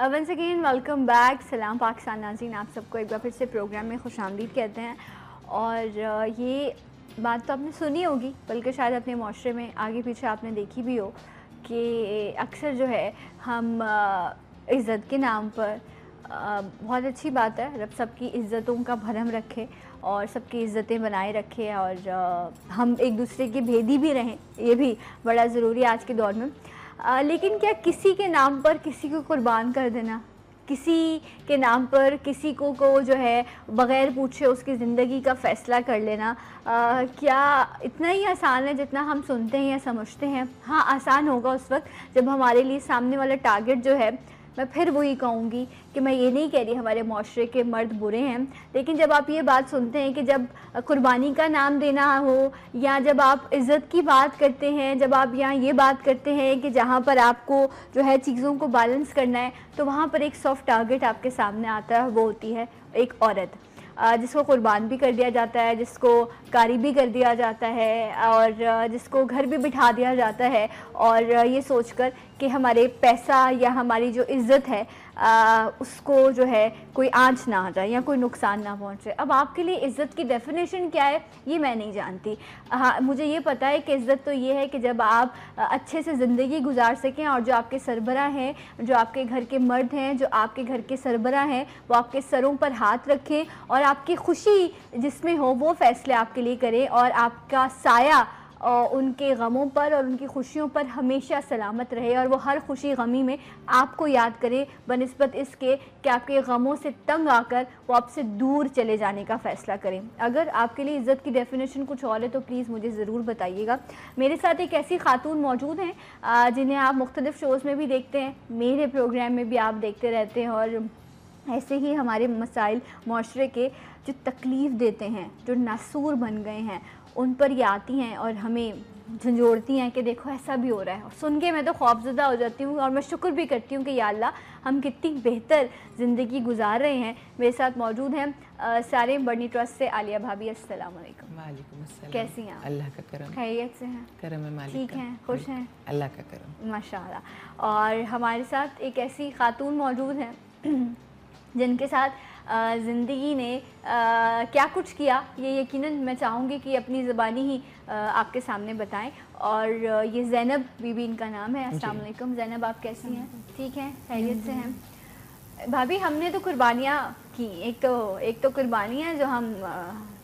Once again welcome back Salam Pakistan नाजीन आप सबको एक बार फिर से प्रोग्राम में खुश आमदीद कहते हैं। और uh, ये बात तो आपने सुनी होगी बल्कि शायद अपने माशरे में आगे पीछे आपने देखी भी हो कि अक्सर जो है हम uh, इज़्ज़त के नाम पर uh, बहुत अच्छी बात है। रब सबकी इज़्ज़तों का भरम रखे और सबकी इज़्ज़तें बनाए रखे और हम एक दूसरे के भेदी भी रहें ये भी बड़ा ज़रूरी है आज के दौर में। आ, लेकिन क्या किसी के नाम पर किसी को कुर्बान कर देना? किसी के नाम पर किसी को को जो है बग़ैर पूछे उसकी ज़िंदगी का फ़ैसला कर लेना। आ, क्या इतना ही आसान है जितना हम सुनते हैं या समझते हैं? हाँ आसान होगा उस वक्त जब हमारे लिए सामने वाला टारगेट जो है मैं फिर वही कहूँगी कि मैं ये नहीं कह रही हमारे माशरे के मर्द बुरे हैं, लेकिन जब आप ये बात सुनते हैं कि जब कुर्बानी का नाम देना हो, या जब आप इज़्ज़त की बात करते हैं, जब आप यहाँ ये बात करते हैं कि जहाँ पर आपको जो है चीज़ों को बैलेंस करना है तो वहाँ पर एक सॉफ्ट टारगेट आपके सामने आता है, वो होती है एक औरत। जिसको कुर्बान भी कर दिया जाता है, जिसको कारी भी कर दिया जाता है और जिसको घर भी बिठा दिया जाता है। और ये सोचकर कि हमारे पैसा या हमारी जो इज़्ज़त है आ, उसको जो है कोई आँच ना आ जाए या कोई नुकसान ना पहुँचे। अब आपके लिए इज़्ज़त की डेफिनेशन क्या है ये मैं नहीं जानती। हाँ मुझे ये पता है कि इज़्ज़त तो ये है कि जब आप अच्छे से ज़िंदगी गुजार सकें और जो आपके सरबरा हैं जो आपके घर के मर्द हैं जो आपके घर के सरबरा हैं वो आपके सरों पर हाथ रखें और आपकी खुशी जिसमें हो वो फ़ैसले आपके लिए करें और आपका साया उनके गमों पर और उनकी खुशियों पर हमेशा सलामत रहे और वो हर खुशी गमी में आपको याद करे, बनस्बत इसके कि आपके गमों से तंग आकर वो आपसे दूर चले जाने का फ़ैसला करें। अगर आपके लिए इज़्ज़त की डेफिनेशन कुछ और है तो प्लीज़ मुझे ज़रूर बताइएगा। मेरे साथ एक ऐसी खातून मौजूद हैं जिन्हें आप मुख्तलिफ़ शोज़ में भी देखते हैं, मेरे प्रोग्राम में भी आप देखते रहते हैं और ऐसे ही हमारे मसाइल, माशरे के जो तकलीफ़ देते हैं, जो नासूर बन गए हैं उन पर ये आती हैं और हमें झंझोड़ती हैं कि देखो ऐसा भी हो रहा है। और सुन के मैं तो खौफजदा हो जाती हूँ और मैं शुक्र भी करती हूँ कि या अल्लाह हम कितनी बेहतर ज़िंदगी गुजार रहे हैं। मेरे साथ मौजूद हैं सारे बर्नी ट्रस्ट से आलिया भाभी अस्सलाम वालेकुम। कैसी हैं अल्लाह का करम। खैरियत से हैं? करम है मालिक ठीक हैं? खुश हैं? अल्लाह का करम। माशाल्लाह। और हमारे साथ एक ऐसी खातून मौजूद हैं जिनके साथ ज़िंदगी ने आ, क्या कुछ किया? ये यकीनन मैं चाहूँगी कि अपनी ज़बानी ही आ, आपके सामने बताएँ। और ये जैनब बीबी इनका नाम है। अस्सलाम वालेकुम जैनब आप कैसी हैं? ठीक हैं? खैरियत से हैं? भाभी हमने तो कुर्बानियाँ की। एक तो एक तो कुर्बानी है जो हम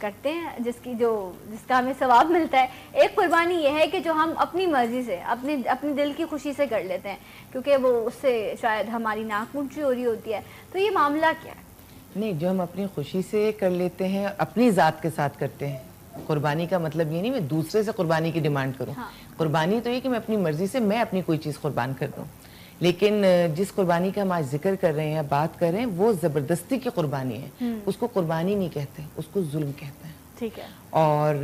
करते हैं जिसकी जो जिसका हमें सवाब मिलता है। एक कुर्बानी यह है कि जो हम अपनी मर्ज़ी से अपने अपने दिल की खुशी से कर लेते हैं क्योंकि वो उससे शायद हमारी नाक ऊँची हो रही होती है। तो ये मामला क्या है? नहीं जो हम अपनी खुशी से कर लेते हैं अपनी ज़ात के साथ करते हैं। कुर्बानी का मतलब ये नहीं मैं दूसरे से कुर्बानी की डिमांड करूँ। हाँ। कुर्बानी तो ये कि मैं अपनी मर्ज़ी से मैं अपनी कोई चीज़ कुर्बान कर दूँ। लेकिन जिस कुर्बानी का हम आज ज़िक्र कर रहे हैं बात कर रहे हैं वो ज़बरदस्ती की कुर्बानी है। हम्म। उसको कुर्बानी नहीं कहते उसको जुल्म कहते हैं। ठीक है। और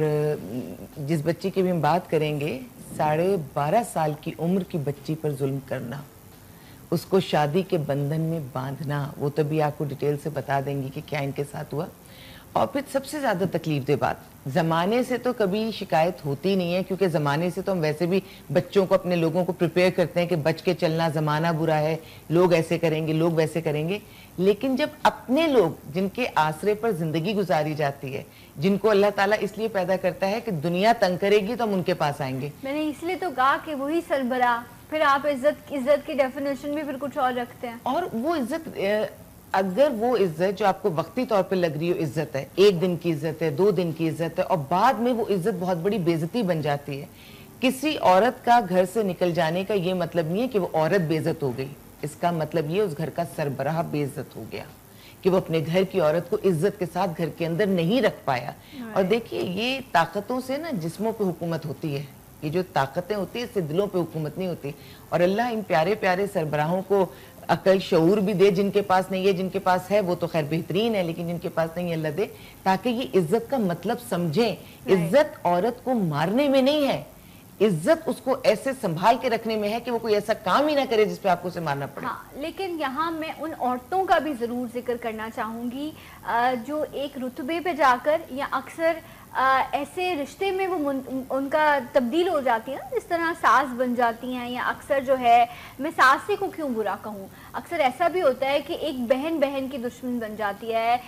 जिस बच्ची की भी हम बात करेंगे साढ़े बारह साल की उम्र की बच्ची पर जुल्म करना। उसको शादी के बंधन में बांधना, वो तो भी आपको डिटेल से बता देंगी कि क्या इनके साथ हुआ। और फिर सबसे ज़्यादा तकलीफ़ दे बात, ज़माने से तो कभी शिकायत होती नहीं है, क्योंकि ज़माने से तो हम वैसे भी बच्चों को, अपने लोगों को प्रिपेयर करते हैं कि बच के चलना ज़माना बुरा है, लोग ऐसे करेंगे, लोग वैसे करेंगे। लेकिन जब अपने लोग, जिनके आसरे पर ज़िंदगी गुजारी जाती है, जिनको अल्लाह ताला इसलिए पैदा करता है कि दुनिया तंग करेगी तो हम उनके पास आएँगे। मैंने इसलिए तो कहा कि वही सरबरा फिर आप इज़्ज़त इज़्ज़त की डेफिनेशन भी फिर कुछ और रखते हैं। और वो इज़्ज़त अगर वो इज़्ज़त जो आपको वक्ती तौर पे लग रही हो इज़्ज़त है। एक दिन की इज़्ज़त है दो दिन की इज़्ज़त है और बाद में वो इज़्ज़त बहुत बड़ी बेजती बन जाती है। किसी औरत का घर से निकल जाने का ये मतलब नहीं है कि वो औरत बेजत हो गई। इसका मतलब ये उस घर का सरबराह बेइज्जत हो गया कि वो अपने घर की औरत को इज़्ज़त के साथ घर के अंदर नहीं रख पाया। और देखिए ये ताकतों से ना जिस्मों पे हुकूमत होती है। ये जो ताकतें होती है इससे दिलों पे हुकूमत नहीं होती। और अल्लाह इन प्यारे प्यारे सरबराहों को अकल शूर भी दे जिनके पास नहीं है जिनके पास है वो तो खैर बेहतरीन है लेकिन जिनके पास नहीं है अल्लाह दे ताकि ये इज़्ज़त का मतलब समझें। इज़्ज़त औरत को मारने में नहीं है। इज़्ज़त उसको ऐसे संभाल के रखने में है कि वो कोई ऐसा काम ही ना करे जिसपे आपको उसे मारना पड़े। हाँ, लेकिन यहाँ मैं उन औरतों का भी ज़रूर ज़िक्र करना चाहूँगी। जो एक रुतबे पे जाकर या अक्सर ऐसे रिश्ते में वो उनका तब्दील हो जाती है ना, जिस तरह सास बन जाती हैं या अक्सर जो है, मैं सास को क्यों बुरा कहूँ? अक्सर ऐसा भी होता है कि एक बहन बहन की दुश्मन बन जाती है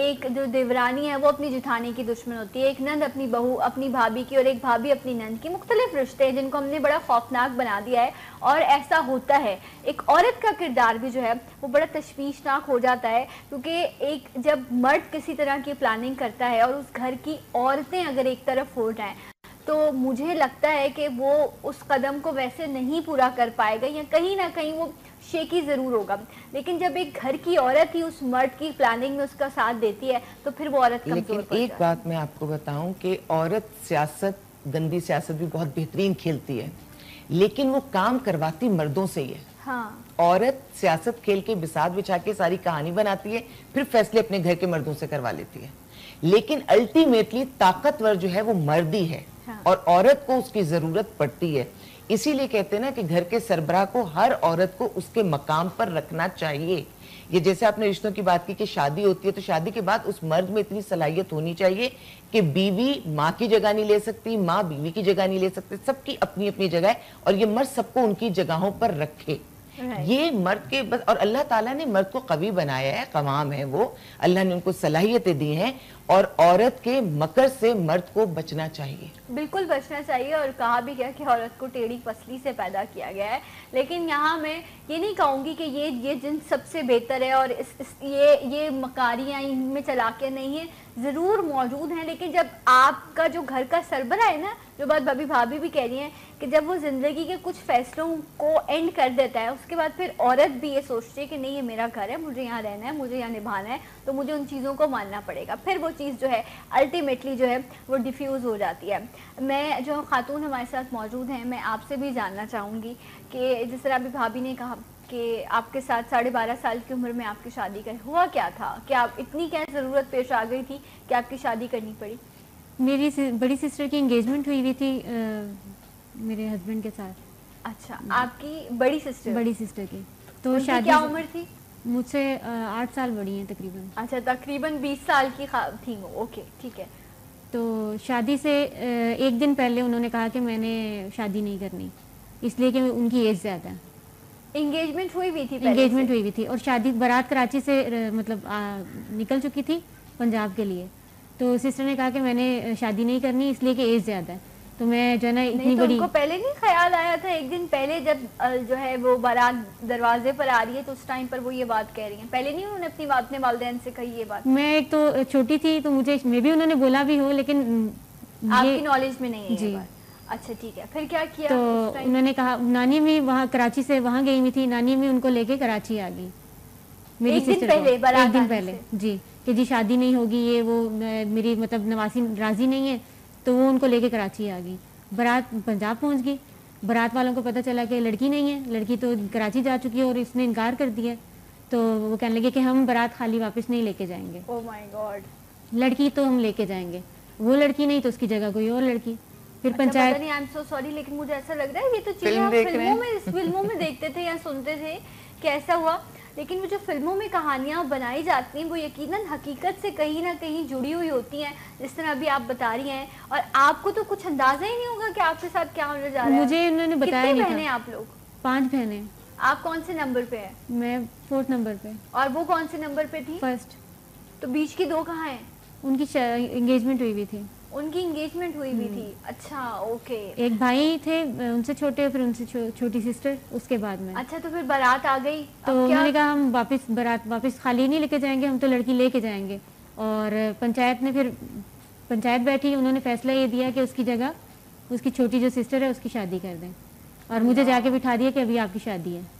एक जो देवरानी है वो अपनी जिठानी की दुश्मन होती है, एक नंद अपनी बहू, अपनी भाभी की और एक भाभी अपनी नंद की मुख्तलिफ़ रिश्ते हैं, जिनको हमने बड़ा खौफनाक बना दिया है। और ऐसा होता है। एक औरत का किरदार भी जो है वो बड़ा तश्वीशनाक हो जाता है क्योंकि एक जब मर्द किसी तरह की प्लानिंग करता है और उस घर की औरतें अगर एक तरफ़ हो जाएँ तो मुझे लगता है कि वो उस कदम को वैसे नहीं पूरा कर पाएगा या कहीं ना कहीं वो शेकी ज़रूर होगा। लेकिन जब एक घर की औरत ही उस मर्द की प्लानिंग में उसका साथ देती है तो फिर वो औरत लेकिन एक बात मैं आपको बताऊँ कि औरत सियासत गंदी सियासत भी बहुत बेहतरीन खेलती है। लेकिन वो काम करवाती मर्दों से ही है हाँ। औरत सियासत खेल के बिसात बिछा के सारी कहानी बनाती है फिर फैसले अपने घर के मर्दों से करवा लेती है लेकिन अल्टीमेटली ताकतवर जो है वो मर्दी है हाँ। और औरत को उसकी ज़रूरत पड़ती है इसीलिए कहते हैं ना कि घर के सरबराह को हर औरत को उसके मकाम पर रखना चाहिए ये जैसे आपने रिश्तों की बात की कि शादी होती है तो शादी के बाद उस मर्द में इतनी सलाहियत होनी चाहिए कि बीवी माँ की जगह नहीं ले सकती माँ बीवी की जगह नहीं ले सकती सबकी अपनी अपनी जगह है और ये मर्द सबको उनकी जगहों पर रखे। ये मर्द के बस और अल्लाह ताला ने मर्द को कवि बनाया है कवाम है वो। अल्लाह ने उनको सलाहियतें दी हैं और औरत के मकर से मर्द को बचना चाहिए। बिल्कुल बचना चाहिए और कहा भी गया कि औरत को टेढ़ी पसली से पैदा किया गया है। लेकिन यहाँ मैं ये नहीं कहूँगी कि ये ये जिन सबसे बेहतर है और इस, इस ये ये मकारियाँ इनमें चला के नहीं है ज़रूर मौजूद हैं। लेकिन जब आपका जो घर का सरबरा है ना जो बात भाभी भाभी भी कह रही हैं कि जब वो ज़िंदगी के कुछ फैसलों को एंड कर देता है उसके बाद फिर औरत भी ये सोचती है कि नहीं ये मेरा घर है मुझे यहाँ रहना है मुझे यहाँ निभाना है तो मुझे उन चीज़ों को मानना पड़ेगा। फिर वो चीज़ जो है अल्टीमेटली जो है वो डिफ्यूज़ हो जाती है। मैं जो खातून हमारे साथ मौजूद हैं मैं आपसे भी जानना चाहूँगी कि जिस तरह अभी भाभी ने कहा कि आपके साथ साढ़े बारह साल की उम्र में आपकी शादी कर हुआ क्या था? कि आप इतनी क्या ज़रूरत पेश आ गई थी कि आपकी शादी करनी पड़ी? मेरी बड़ी सिस्टर की एंगेजमेंट हुई हुई थी आ, मेरे हस्बैंड के साथ। अच्छा आपकी बड़ी सिस्टर बड़ी सिस्टर की। तो शादी क्या उम्र थी? मुझसे आठ साल बड़ी हैं तकरीबन। अच्छा तकरीबन बीस साल की थी वो ओके ठीक है। तो शादी से एक दिन पहले उन्होंने कहा कि मैंने शादी नहीं करनी इसलिए कि उनकी एज ज़्यादा इंगेजमेंट हुई हुई थी इंगेजमेंट हुई हुई थी और शादी बारात कराची से मतलब आ, निकल चुकी थी पंजाब के लिए। तो सिस्टर ने कहा कि मैंने शादी नहीं करनी इसलिए कि एज ज़्यादा है। तो मैं जो है ना इतनी तो बड़ी उनको पहले नहीं ख्याल आया था एक दिन पहले जब जो है वो बारात दरवाजे पर आ रही है तो उस टाइम पर वो ये बात कह रही है। पहले नहीं उन्होंने अपनी अपने वालदेन से कही ये बात? मैं एक तो छोटी थी तो मुझे मे भी उन्होंने बोला भी हो लेकिन आपकी नॉलेज में नहीं है जी। अच्छा ठीक है। फिर क्या किया तो उन्होंने कहा नानी भी वहाँ कराची से वहाँ गई हुई थी नानी भी उनको लेके कराची आ गई। मेरी एक दिन पहले एक दिन पहले जी। कि जी शादी नहीं होगी ये वो मेरी मतलब नवासी राज़ी नहीं है तो वो उनको लेके कराची आ गई। बारात पंजाब पहुँच गई। बारात वालों को पता चला कि लड़की नहीं है। लड़की तो कराची जा चुकी है और इसने इनकार कर दिया। तो वो कहने लगे कि हम बारात खाली वापस नहीं लेके जाएँगे। Oh my God. लड़की तो हम लेके जाएँगे। वो लड़की नहीं तो उसकी जगह कोई और लड़की। फिर अच्छा, पंचायत नहीं आई एम सो सॉरी लेकिन मुझे ऐसा लग रहा है ये तो चीज़ें फ़िल्मों में फ़िल्मों में देखते थे या सुनते थे कि ऐसा हुआ? लेकिन वो जो फ़िल्मों में कहानियाँ बनाई जाती हैं वो यकीनन हकीकत से कहीं ना कहीं जुड़ी हुई होती हैं जिस तरह अभी आप बता रही हैं। और आपको तो कुछ अंदाज़ा ही नहीं होगा कि आपके साथ क्या होने जा रहा है। मुझे उन्होंने बताया नहीं बहने आप लोग? पाँच बहने। आप कौन से नंबर पे है? मैं फोर्थ नंबर पे। और वो कौन से नंबर पे थी? फ़र्स्ट। तो बीच की दो कहाँ हैं? उनकी एंगेजमेंट हुई हुई थी। उनकी एंगेजमेंट हुई भी थी। हम्म। अच्छा ओके एक भाई थे उनसे छोटे फिर उनसे छो, छोटी सिस्टर उसके बाद में। अच्छा तो फिर बारात आ गई। तो उन्होंने कहा हम वापस बारात वापस खाली नहीं लेके जाएँगे हम तो लड़की लेके जाएँगे। और पंचायत ने फिर पंचायत बैठी उन्होंने फैसला ये दिया कि उसकी जगह उसकी छोटी जो सिस्टर है उसकी शादी कर दें। और मुझे जाके बिठा दिया कि अभी आपकी शादी है।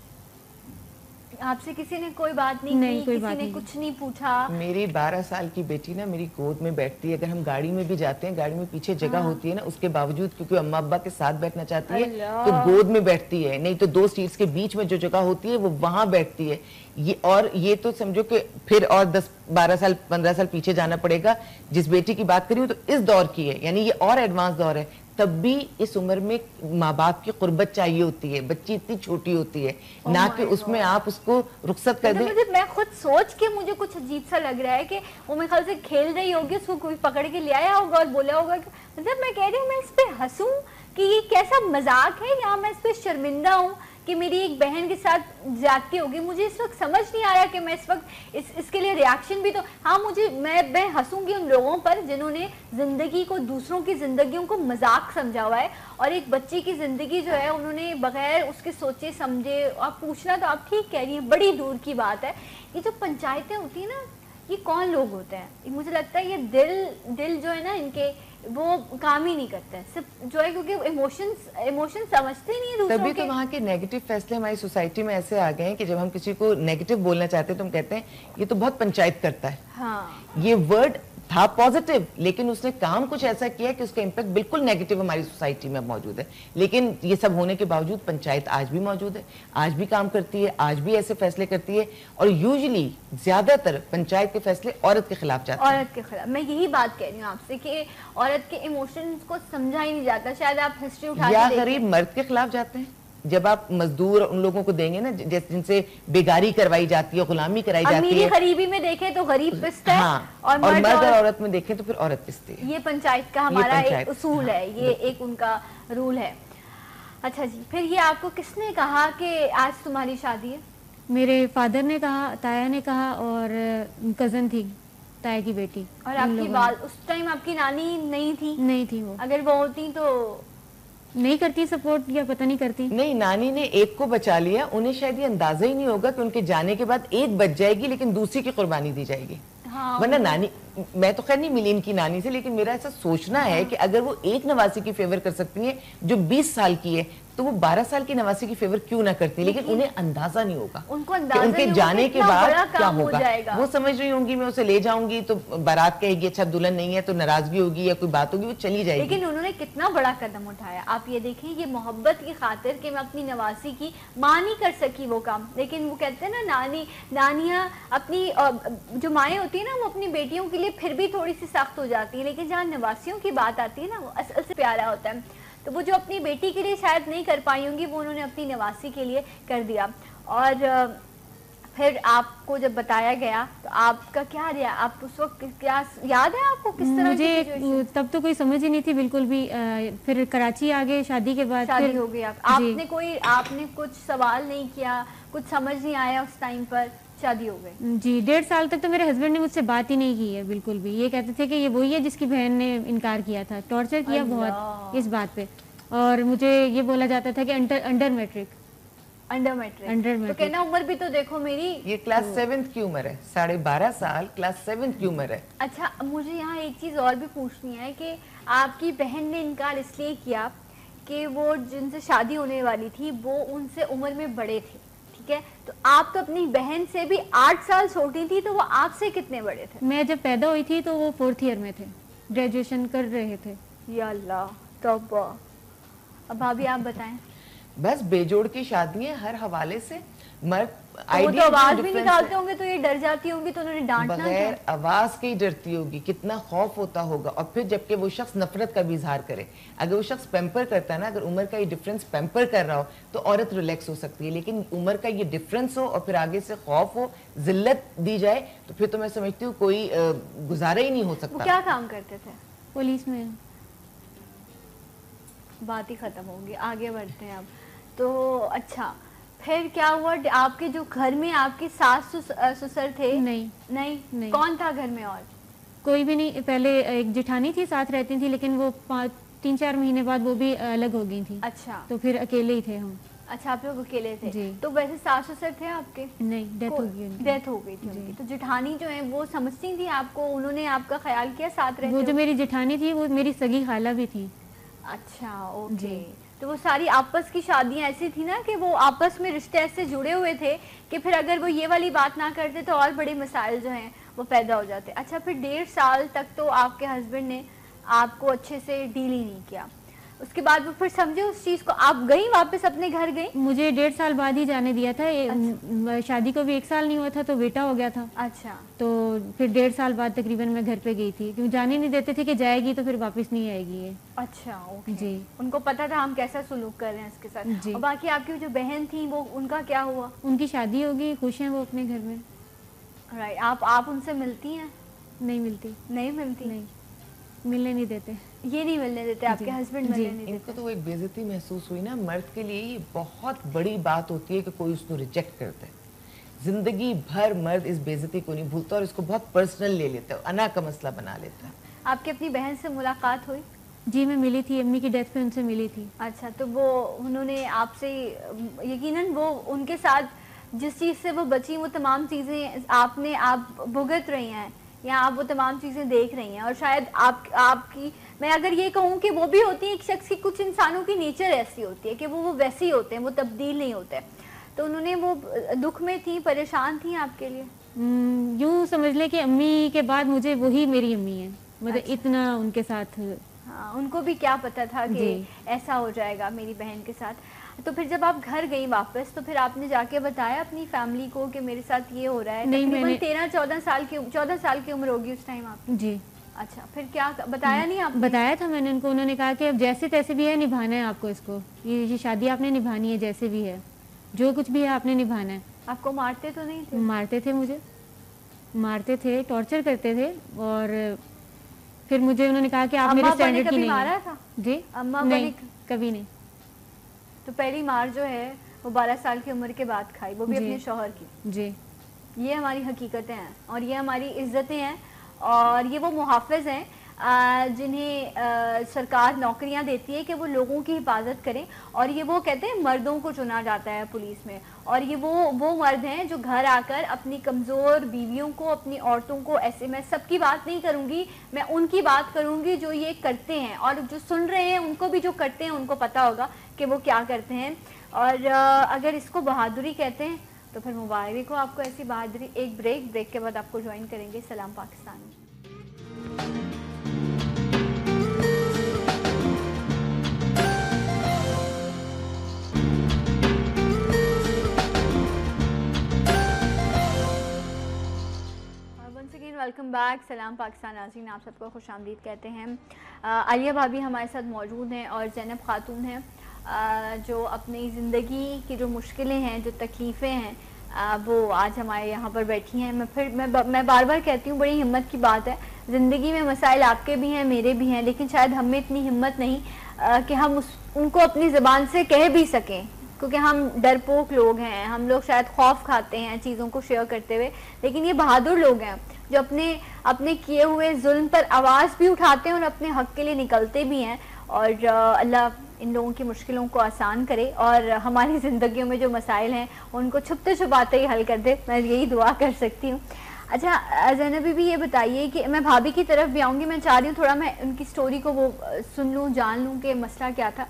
आपसे किसी ने कोई बात नहीं, नहीं की कोई किसी बात ने नहीं। कुछ नहीं पूछा। मेरी बारह साल की बेटी ना मेरी गोद में बैठती है। अगर हम गाड़ी में भी जाते हैं गाड़ी में पीछे जगह हाँ। होती है ना उसके बावजूद क्योंकि अम्मा अब्बा के साथ बैठना चाहती है तो गोद में बैठती है। नहीं तो दो सीट्स के बीच में जो जगह होती है वो वहाँ बैठती है। ये और ये तो समझो कि फिर और दस बारह साल पंद्रह साल पीछे जाना पड़ेगा। जिस बेटी की बात करी तो इस दौर की है। यानी ये और एडवांस दौर है। तब भी इस उम्र में माँ बाप की कुर्बत चाहिए होती है। बच्ची इतनी छोटी होती है। Oh ना कि उसमें आप उसको रुखसत कर दें। मुझे मैं खुद सोच के मुझे कुछ अजीब सा लग रहा है कि वो मेरे ख्याल से खेल रही होगी उसको कोई पकड़ के ले आया होगा और बोला होगा मतलब मैं कह रही हूँ मैं इस पे हंसूँ कि ये कैसा मज़ाक है या मैं इस पर शर्मिंदा हूँ। कि मेरी एक बहन के साथ ज्यादती होगी। मुझे इस वक्त समझ नहीं आ रहा कि मैं इस वक्त इस, इसके लिए रिएक्शन भी तो हाँ मुझे मैं मैं हंसूँगी उन लोगों पर जिन्होंने ज़िंदगी को दूसरों की जिंदगियों को मज़ाक समझा हुआ है और एक बच्ची की ज़िंदगी जो है, उन्होंने बगैर उसके सोचे, समझे, आप पूछना तो आप ठीक कह रही हैं, बड़ी दूर की बात है। ये जो पंचायतें होती हैं ना, ये कौन लोग होते हैं? मुझे लगता है ये दिल दिल जो है ना, इनके वो काम ही नहीं करते हैं। सिर्फ़ जो है क्योंकि इमोशंस इमोशंस समझते नहीं है दूसरों तभी के। तो वहाँ के नेगेटिव फैसले हमारी सोसाइटी में ऐसे आ गए हैं कि जब हम किसी को नेगेटिव बोलना चाहते हैं तो हम कहते हैं ये तो बहुत पंचायत करता है। हाँ। ये वर्ड था पॉजिटिव लेकिन उसने काम कुछ ऐसा किया कि उसका इम्पैक्ट बिल्कुल नेगेटिव हमारी सोसाइटी में मौजूद है। लेकिन ये सब होने के बावजूद पंचायत आज भी मौजूद है आज भी काम करती है आज भी ऐसे फैसले करती है और यूजली ज़्यादातर पंचायत के फैसले औरत के खिलाफ जाते हैं। औरत के खिलाफ। मैं यही बात कह रही हूँ आपसे कि औरत के इमोशंस को समझा ही नहीं जाता। शायद आप हिस्ट्री उठा या गरीब मर्द के खिलाफ जाते हैं। जब आप मजदूर उन लोगों को देंगे ना जैसे जिनसे बेगारी करवाई जाती है गुलामी कराई जाती है। गरीबी में देखें तो गरीब पिसता है हाँ और और मर्द मर्द और और औरत में देखें तो फिर औरत पिसती है। ये पंचायत का हमारा एक उसूल है ये एक उनका रूल है। अच्छा जी फिर ये आपको किसने कहा कि आज तुम्हारी शादी है? मेरे फादर ने कहा ताया ने कहा और कज़न थी ताया की बेटी। और आपकी बाल उस टाइम आपकी नानी नहीं थी? नहीं थी वो। अगर वो होती तो नहीं करती सपोर्ट या पता नहीं करती? नहीं नानी ने एक को बचा लिया उन्हें शायद ये अंदाज़ा ही नहीं होगा कि उनके जाने के बाद एक बच जाएगी लेकिन दूसरी की कुर्बानी दी जाएगी। हाँ। वरना नानी मैं तो खैर नहीं मिली इनकी नानी से लेकिन मेरा ऐसा सोचना हाँ। है। कि अगर वो एक नवासी की फेवर कर सकती है जो 20 साल की है तो वो 12 साल की नवासी की फेवर क्यों ना करती? लेकिन उन्हें अंदाज़ा नहीं होगा उनको अंदाज़ा उनके जाने के बाद क्या काम हो होगा। वो समझ रही होंगी मैं उसे ले जाऊँगी तो बारात कहेगी अच्छा दुल्हन नहीं है तो नाराज़गी होगी या कोई बात होगी वो चली जाएगी। लेकिन उन्होंने कितना बड़ा कदम उठाया। आप ये देखें ये मोहब्बत की खातिर कि मैं अपनी नवासी की माँ नहीं कर सकी वो काम। लेकिन वो कहते हैं ना नानी नानियाँ अपनी जो माएँ होती है ना वो अपनी बेटियों के लिए फिर भी थोड़ी सी सख्त हो जाती है। लेकिन जहाँ नवासियों की बात आती है ना वो असल से प्यारा होता है। तो वो जो अपनी बेटी के लिए शायद नहीं कर पाई होंगी वो उन्होंने अपनी निवासी के लिए कर दिया। और फिर आपको जब बताया गया तो आपका क्या रहा आप उस वक्त क्या याद है आपको किस तरह मुझे? तब तो कोई समझ ही नहीं थी बिल्कुल भी अ, फिर कराची आ गए शादी के बाद शादी हो गई आप। आपने कोई आपने कुछ सवाल नहीं किया कुछ समझ नहीं आया उस टाइम पर? शादी हो गई। जी डेढ़ साल तक तो मेरे हस्बैंड ने मुझसे बात ही नहीं की है बिल्कुल भी। ये कहते थे कि ये वही है जिसकी बहन ने इनकार किया था टॉर्चर किया बहुत इस बात पे। और मुझे ये बोला जाता था कि under under matric under matric Under तो कहना उम्र भी तो देखो मेरी। ये क्लास सेवेंथ की उम्र है साढ़े बारह साल क्लास सेवेंथ की उम्र है। अच्छा मुझे यहाँ एक चीज़ और भी पूछनी है कि आपकी बहन ने इनकार इसलिए किया कि वो जिनसे शादी होने वाली थी वो उनसे उम्र में बड़े थे। ठीक है? तो आप तो अपनी बहन से भी आठ साल छोटी थी तो वो आपसे कितने बड़े थे? मैं जब पैदा हुई थी तो वो फोर्थ ईयर में थे। ग्रेजुएशन कर रहे थे। या तब। अब भाभी आप बताएँ। बस बेजोड़ की शादी है हर हवाले से मर्द वो तो आवाज़ भी निकालते होंगे तो ये डर जाती होंगी तो उन्होंने डांटना बगैर आवाज़ के ही डरती होगी कितना खौफ होता होगा। और फिर जबकि वो शख्स नफरत का भी इजहार करे अगर वो शख्स पैम्पर करता है ना अगर उम्र का ये डिफरेंस पैम्पर कर रहा हो तो औरत रिलैक्स हो सकती है लेकिन उम्र का ये डिफरेंस हो और फिर आगे से खौफ हो जिल्लत दी जाए तो फिर तो मैं समझती हूँ कोई गुजारा ही नहीं हो सकता। क्या काम करते थे? पुलिस में? बात ही खत्म होगी आगे बढ़ते हैं अब। तो अच्छा फिर क्या हुआ? आपके जो घर में आपके सास ससुर थे? नहीं। नहीं? नहीं। कौन था घर में और? कोई भी नहीं पहले एक जिठानी थी साथ रहती थी लेकिन वो पाँच तीन चार महीने बाद वो भी अलग हो गई थी। अच्छा। तो फिर अकेले ही थे हम। अच्छा आप लोग अकेले थे? जी। तो वैसे सास ससुर थे आपके? नहीं डेथ हो गई। डेथ हो गई थी उनकी। तो जिठानी जो है वो समझती थी आपको? उन्होंने आपका ख्याल किया साथ रहते वो जो मेरी जिठानी थी वो मेरी सगी खाला भी थी। अच्छा ओके। जी। तो वो सारी आपस की शादियाँ ऐसी थी ना कि वो आपस में रिश्ते ऐसे जुड़े हुए थे कि फिर अगर वो ये वाली बात ना करते तो और बड़े मसाइल जो हैं वो पैदा हो जाते। अच्छा फिर डेढ़ साल तक तो आपके हस्बैंड ने आपको अच्छे से डील ही नहीं किया। उसके बाद वो फिर समझे उस चीज़ को। आप गई वापस अपने घर गई? मुझे डेढ़ साल बाद ही जाने दिया था। अच्छा। शादी को भी एक साल नहीं हुआ था तो बेटा हो गया था। अच्छा। तो फिर डेढ़ साल बाद तकरीबन मैं घर पे गई थी। क्योंकि जाने नहीं देते थे कि जाएगी तो फिर वापस नहीं आएगी ये। अच्छा ओके जी। उनको पता था हम कैसा सुलूक कर रहे हैं इसके साथ। जी। और बाकी आपकी जो बहन थी वो उनका क्या हुआ? उनकी शादी होगी खुश है वो अपने घर में। राइट आप आप उनसे मिलती हैं? नहीं मिलती। नहीं मिलती? नहीं। मिलने नहीं देते। ये नहीं मिलने देते आपके। हस्बैंड मिलने नहीं इनको देते। तो वो एक बेइज्जती महसूस हुई ना मर्द के लिए ये बहुत बड़ी बात होती है कि कोई उसको रिजेक्ट करता है। ज़िंदगी भर मर्द इस बेइज्जती को नहीं भूलता और इसको बहुत पर्सनल ले लेता है अना का मसला बना लेता है। आपकी अपनी बहन से मुलाकात हुई? जी मैं मिली थी अम्मी की डेथ पे उनसे मिली थी। अच्छा तो वो उन्होंने आपसे यकीनन वो उनके साथ जिस चीज़ से वो बची वो तमाम चीज़ें आपने आप भुगत रही हैं या आप वो तमाम चीज़ें देख रही हैं और शायद आप आपकी मैं अगर ये कहूँ कि वो भी होती है एक शख्स की कुछ इंसानों की नेचर ऐसी होती है कि वो वो वैसे ही होते हैं वो तब्दील नहीं होते। तो उन्होंने वो दुख में थी परेशान थी आपके लिए? यूँ समझ ले कि अम्मी के बाद मुझे वही मेरी अम्मी है। मतलब अच्छा। इतना उनके साथ हाँ उनको भी क्या पता था कि ऐसा हो जाएगा मेरी बहन के साथ। तो फिर जब आप घर गई वापस तो फिर आपने जाके बताया अपनी फैमिली को कि मेरे साथ ये हो रहा है? नहीं, मैंने- तेरह चौदह साल की चौदह साल की उम्र होगी उस टाइम आप जी। अच्छा फिर क्या बताया नहीं आप बताया था मैंने उनको उन्होंने कहा कि अब जैसे तैसे भी है निभाना है आपको इसको। ये शादी आपने निभानी है जैसे भी है। जो कुछ भी है आपने निभाना है। आपको मारते तो नहीं थे? मारते थे मुझे। मारते थे टॉर्चर करते थे और फिर मुझे उन्होंने कहा कि आप मेरे स्टैंडर्ड की नहीं मारा था? जी? अम्मा नहीं कभी नहीं। तो पहली मार जो है वो बारह साल की उम्र के बाद खाई। वो भी अपने शोहर की। जी। ये हमारी हकीकतें हैं और ये हमारी इज्जतें हैं और ये वो मुहाफ़ हैं जिन्हें सरकार नौकरियाँ देती है कि वो लोगों की हिफाजत करें। और ये वो कहते हैं मर्दों को चुना जाता है पुलिस में। और ये वो वो मर्द हैं जो घर आकर अपनी कमज़ोर बीवियों को, अपनी औरतों को ऐसे, मैं सबकी बात नहीं करूँगी, मैं उनकी बात करूँगी जो ये करते हैं। और जो सुन रहे हैं, उनको भी जो करते हैं, उनको पता होगा कि वो क्या करते हैं। और अगर इसको बहादुरी कहते हैं तो फिर मुबारक हो आपको ऐसी बहादुरी एक ब्रेक ब्रेक के बाद आपको ज्वाइन करेंगे सलाम पाकिस्तान। वेलकम बैक सलाम पाकिस्तान नाजीन आप सबको खुश कहते हैं। आलिया भाभी हमारे साथ मौजूद हैं और जैनब खातून हैं। जो अपनी ज़िंदगी की जो मुश्किलें हैं, जो तकलीफ़ें हैं वो आज हमारे यहाँ पर बैठी हैं। मैं फिर, मैं मैं बार बार कहती हूँ, बड़ी हिम्मत की बात है। ज़िंदगी में मसाइल आपके भी हैं, मेरे भी हैं, लेकिन शायद हम इतनी हिम्मत नहीं कि हम उस, उनको अपनी ज़बान से कह भी सकें। क्योंकि हम डरपोक लोग हैं, हम लोग शायद खौफ खाते हैं चीज़ों को शेयर करते हुए, लेकिन ये बहादुर लोग हैं, जो अपने अपने किए हुए जुल्म पर आवाज़ भी उठाते हैं और अपने हक के लिए निकलते भी हैं। और अल्लाह इन लोगों की मुश्किलों को आसान करे और हमारी ज़िंदगियों में जो मसाइल हैं उनको छुपते छुपाते ही हल कर दे। मैं यही दुआ कर सकती हूँ। अच्छा जैनबी भी ये बताइए कि मैं भाभी की तरफ़ भी आऊँगी मैं चाह रही हूँ थोड़ा मैं उनकी स्टोरी को वो सुन लूँ जान लूँ कि मसला क्या था।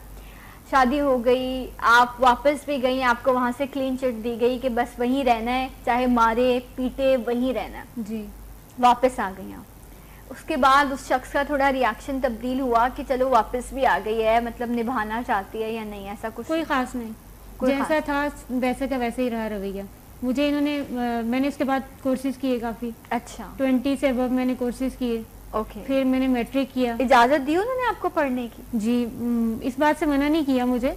शादी हो गई आप वापस भी गई आपको वहाँ से क्लीन चिट दी गई कि बस वहीं रहना है चाहे मारे पीटे वहीं रहना। है जी। वापस आ गई आप। उसके बाद उस शख्स का थोड़ा रिएक्शन तब्दील हुआ कि चलो वापस भी आ गई है मतलब निभाना चाहती है या नहीं ऐसा कुछ? कोई खास नहीं। कोई जैसा खास? था वैसे का वैसे ही रहा रवैया। मुझे इन्होंने मैंने उसके बाद कोर्सेज किए काफ़ी। अच्छा। ट्वेंटी से अब मैंने कोर्सेज किए। ओके फिर मैंने मैट्रिक किया। इजाज़त दी उन्होंने आपको पढ़ने की? जी इस बात से मना नहीं किया मुझे।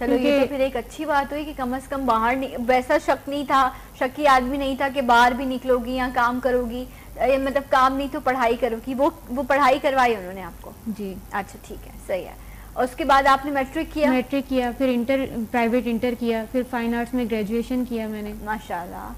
चलो ये तो फिर एक अच्छी बात हुई कि कम से कम बाहर वैसा शक नहीं था शकी आदमी नहीं था कि बाहर भी निकलोगी या काम करोगी। मतलब काम नहीं तो पढ़ाई करोगी वो वो पढ़ाई करवाई उन्होंने आपको। जी। अच्छा ठीक है सही है। और उसके बाद आपने मैट्रिक किया? मैट्रिक किया फिर इंटर प्राइवेट इंटर किया फिर फाइन आर्ट्स में ग्रेजुएशन किया मैंने। माशाल्लाह।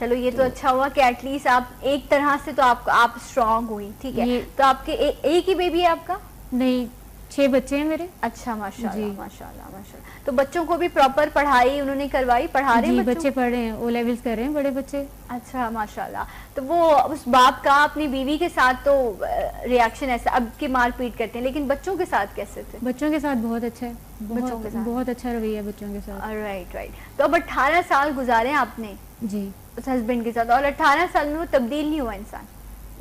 चलो ये तो अच्छा हुआ कि एटलीस्ट आप एक तरह से तो आप आप स्ट्रांग हुई ठीक है? तो आपके ए, एक ही बेबी है आपका? नहीं छह बच्चे हैं मेरे। अच्छा माशाल्लाह। माशाल्लाह माशाल्लाह। तो बच्चों को भी प्रॉपर पढ़ाई उन्होंने करवाई पढ़ा रहे हैं बच्चे? बच्चे पढ़ रहे हैं ओ लेवल्स कर रहे हैं बड़े बच्चे। अच्छा माशाल्लाह। तो वो उस बाप का अपनी बीवी के साथ तो रिएक्शन ऐसा अब की मारपीट करते हैं लेकिन बच्चों के साथ कैसे थे? बच्चों के साथ बहुत अच्छा है। बच्चों के बहुत साथ। बहुत अच्छा रवैया है बच्चों के साथ। राइट राइट तो अब 18 साल गुजारे आपने? जी। उस हस्बैंड के साथ। और 18 साल में वो तब्दील नहीं हुआ इंसान?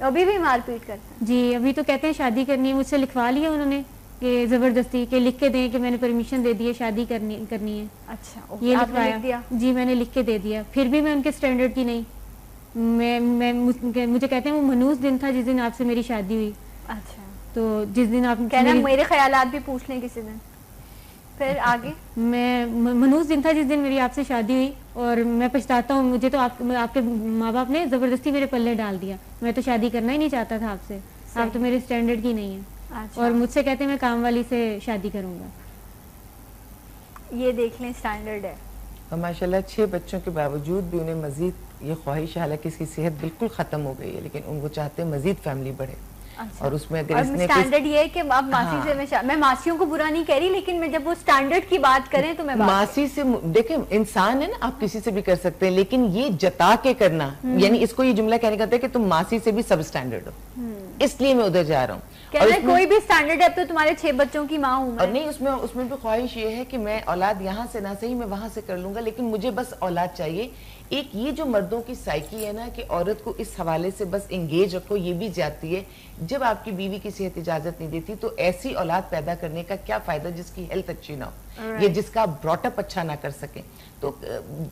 अभी भी मारपीट करता है? जी अभी तो कहते हैं शादी करनी है मुझसे लिखवा लिया उन्होंने। कि ज़बरदस्ती के लिख के दें कि मैंने परमिशन दे दी है शादी करनी करनी है। अच्छा ये आपने लिख दिया? जी मैंने लिख के दे दिया। फिर भी मैं उनके स्टैंडर्ड की नहीं। मैं मैं मुझे कहते हैं वो मनूस दिन था जिस दिन आपसे मेरी शादी हुई। अच्छा। तो जिस दिन आप कहना मेरे ख्यालात भी पूछ लें किसी दिन। फिर आगे? मैं मनूस दिन था जिस दिन मेरी आपसे शादी हुई और मैं पछताता हूँ मुझे तो आप, आपके माँ बाप ने ज़बरदस्ती मेरे पल्ले डाल दिया। मैं तो शादी करना ही नहीं चाहता था आपसे। आप तो मेरे स्टैंडर्ड की नहीं है। अच्छा। और मुझसे कहते हैं मैं काम वाली से शादी करूँगा। ये देख लें स्टैंडर्ड है। और माशाल्लाह छह बच्चों के बावजूद भी उन्हें मजीद ये ख्वाहिश है हालाँकि इसकी सेहत बिल्कुल ख़त्म हो गई है लेकिन उनको चाहते हैं मजीद फैमिली बढ़े। और उसमें अगर और इसने स्टैंडर्ड ये है कि आप मासी हाँ। से मैं मैं मासियों को बुरा नहीं कह रही लेकिन मैं जब वो स्टैंडर्ड की बात करें तो मैं मासी से देखें इंसान है ना आप किसी से भी कर सकते हैं लेकिन ये जता के करना यानी इसको ये जुमला कहने का था कि तुम मासी से भी सब स्टैंडर्ड हो। इसलिए मैं उधर जा रहा हूँ। कहना कोई भी स्टैंडर्ड है अब तो तुम्हारे छह बच्चों की माँ हूँ और नहीं उसमें उसमें भी ख्वाहिश ये है कि मैं औलाद यहाँ से ना सही मैं वहाँ से कर लूँगा लेकिन मुझे बस औलाद चाहिए एक ये जो मर्दों की साइकी है ना कि औरत को इस हवाले से बस इंगेज रखो ये भी जाती है। जब आपकी बीवी की सेहत इजाज़त नहीं देती तो ऐसी औलाद पैदा करने का क्या फ़ायदा जिसकी हेल्थ अच्छी ना हो? Right. या जिसका ब्रॉटअप अच्छा ना कर सके। तो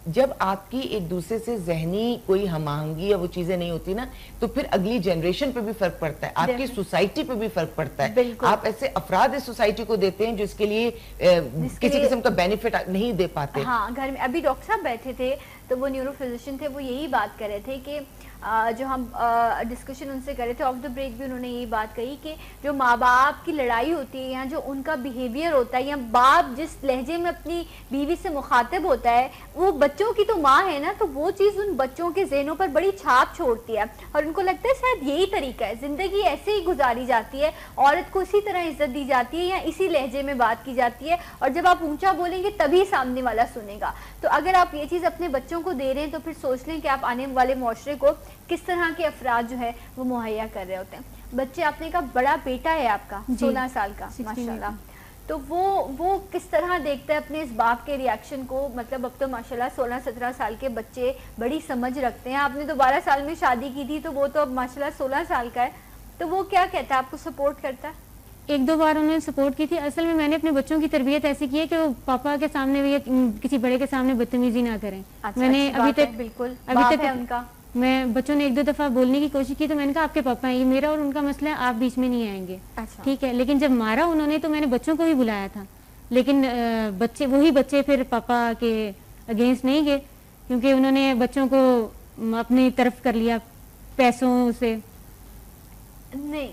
जब आपकी एक दूसरे से जहनी कोई हमाहंगी या वो चीज़ें नहीं होती ना तो फिर अगली जनरेशन पे भी फ़र्क पड़ता है। आपकी सोसाइटी पे भी फ़र्क पड़ता है। आप ऐसे अफराद इस सोसाइटी को देते हैं जो इसके लिए किसी किस्म का बेनिफिट नहीं दे पाते। हाँ घर में अभी डॉक्टर साहब बैठे थे तो वो न्यूरो फिजिशियन थे वो यही बात कर रहे थे कि जो हम डिस्कशन उनसे कर थे ऑफ़ द ब्रेक भी उन्होंने यही बात कही कि जो माँ बाप की लड़ाई होती है या जो उनका बिहेवियर होता है या बाप जिस लहजे में अपनी बीवी से मुखातिब होता है, वो बच्चों की तो माँ है ना तो वो चीज़ उन बच्चों के जहनों पर बड़ी छाप छोड़ती है। और उनको लगता है शायद यही तरीका है, ज़िंदगी ऐसे ही गुजारी जाती है, औरत को इसी तरह इज़्ज़त दी जाती है या इसी लहजे में बात की जाती है, और जब आप ऊँचा बोलेंगे तभी सामने वाला सुनेगा। तो अगर आप ये चीज़ अपने बच्चों को दे रहे हैं तो फिर सोच लें कि आप आने वाले माशरे को किस तरह के अफराद जो है वो मुहैया कर रहे होते हैं? बच्चे आपने का बड़ा बेटा है आपका सोलह साल का माशाल्लाह। तो वो वो किस तरह देखता है अपने इस बाप के रिएक्शन को? मतलब अब तो माशाल्लाह सोलह सत्रह साल के बच्चे बड़ी समझ रखते हैं। आपने तो बारह साल में शादी की थी तो वो तो अब माशाल्लाह सोलह साल का है। तो वो क्या कहता है? आपको सपोर्ट करता है? एक दो बार उन्होंने सपोर्ट की थी। असल में मैंने अपने बच्चों की तरबियत ऐसी की है कि वो पापा के सामने भी या किसी बड़े के सामने बदतमीजी ना करें। अच्छा, मैंने अभी तक बिल्कुल। अभी तक उनका। मैं बच्चों ने एक दो दफ़ा बोलने की कोशिश की तो मैंने कहा आपके पापा हैं ये मेरा और उनका मसला है आप बीच में नहीं आएँगे। अच्छा। ठीक है लेकिन जब मारा उन्होंने तो मैंने बच्चों को भी बुलाया था। लेकिन बच्चे वही बच्चे फिर पापा के अगेंस्ट नहीं गए क्योंकि उन्होंने बच्चों को अपनी तरफ़ कर लिया पैसों से। नहीं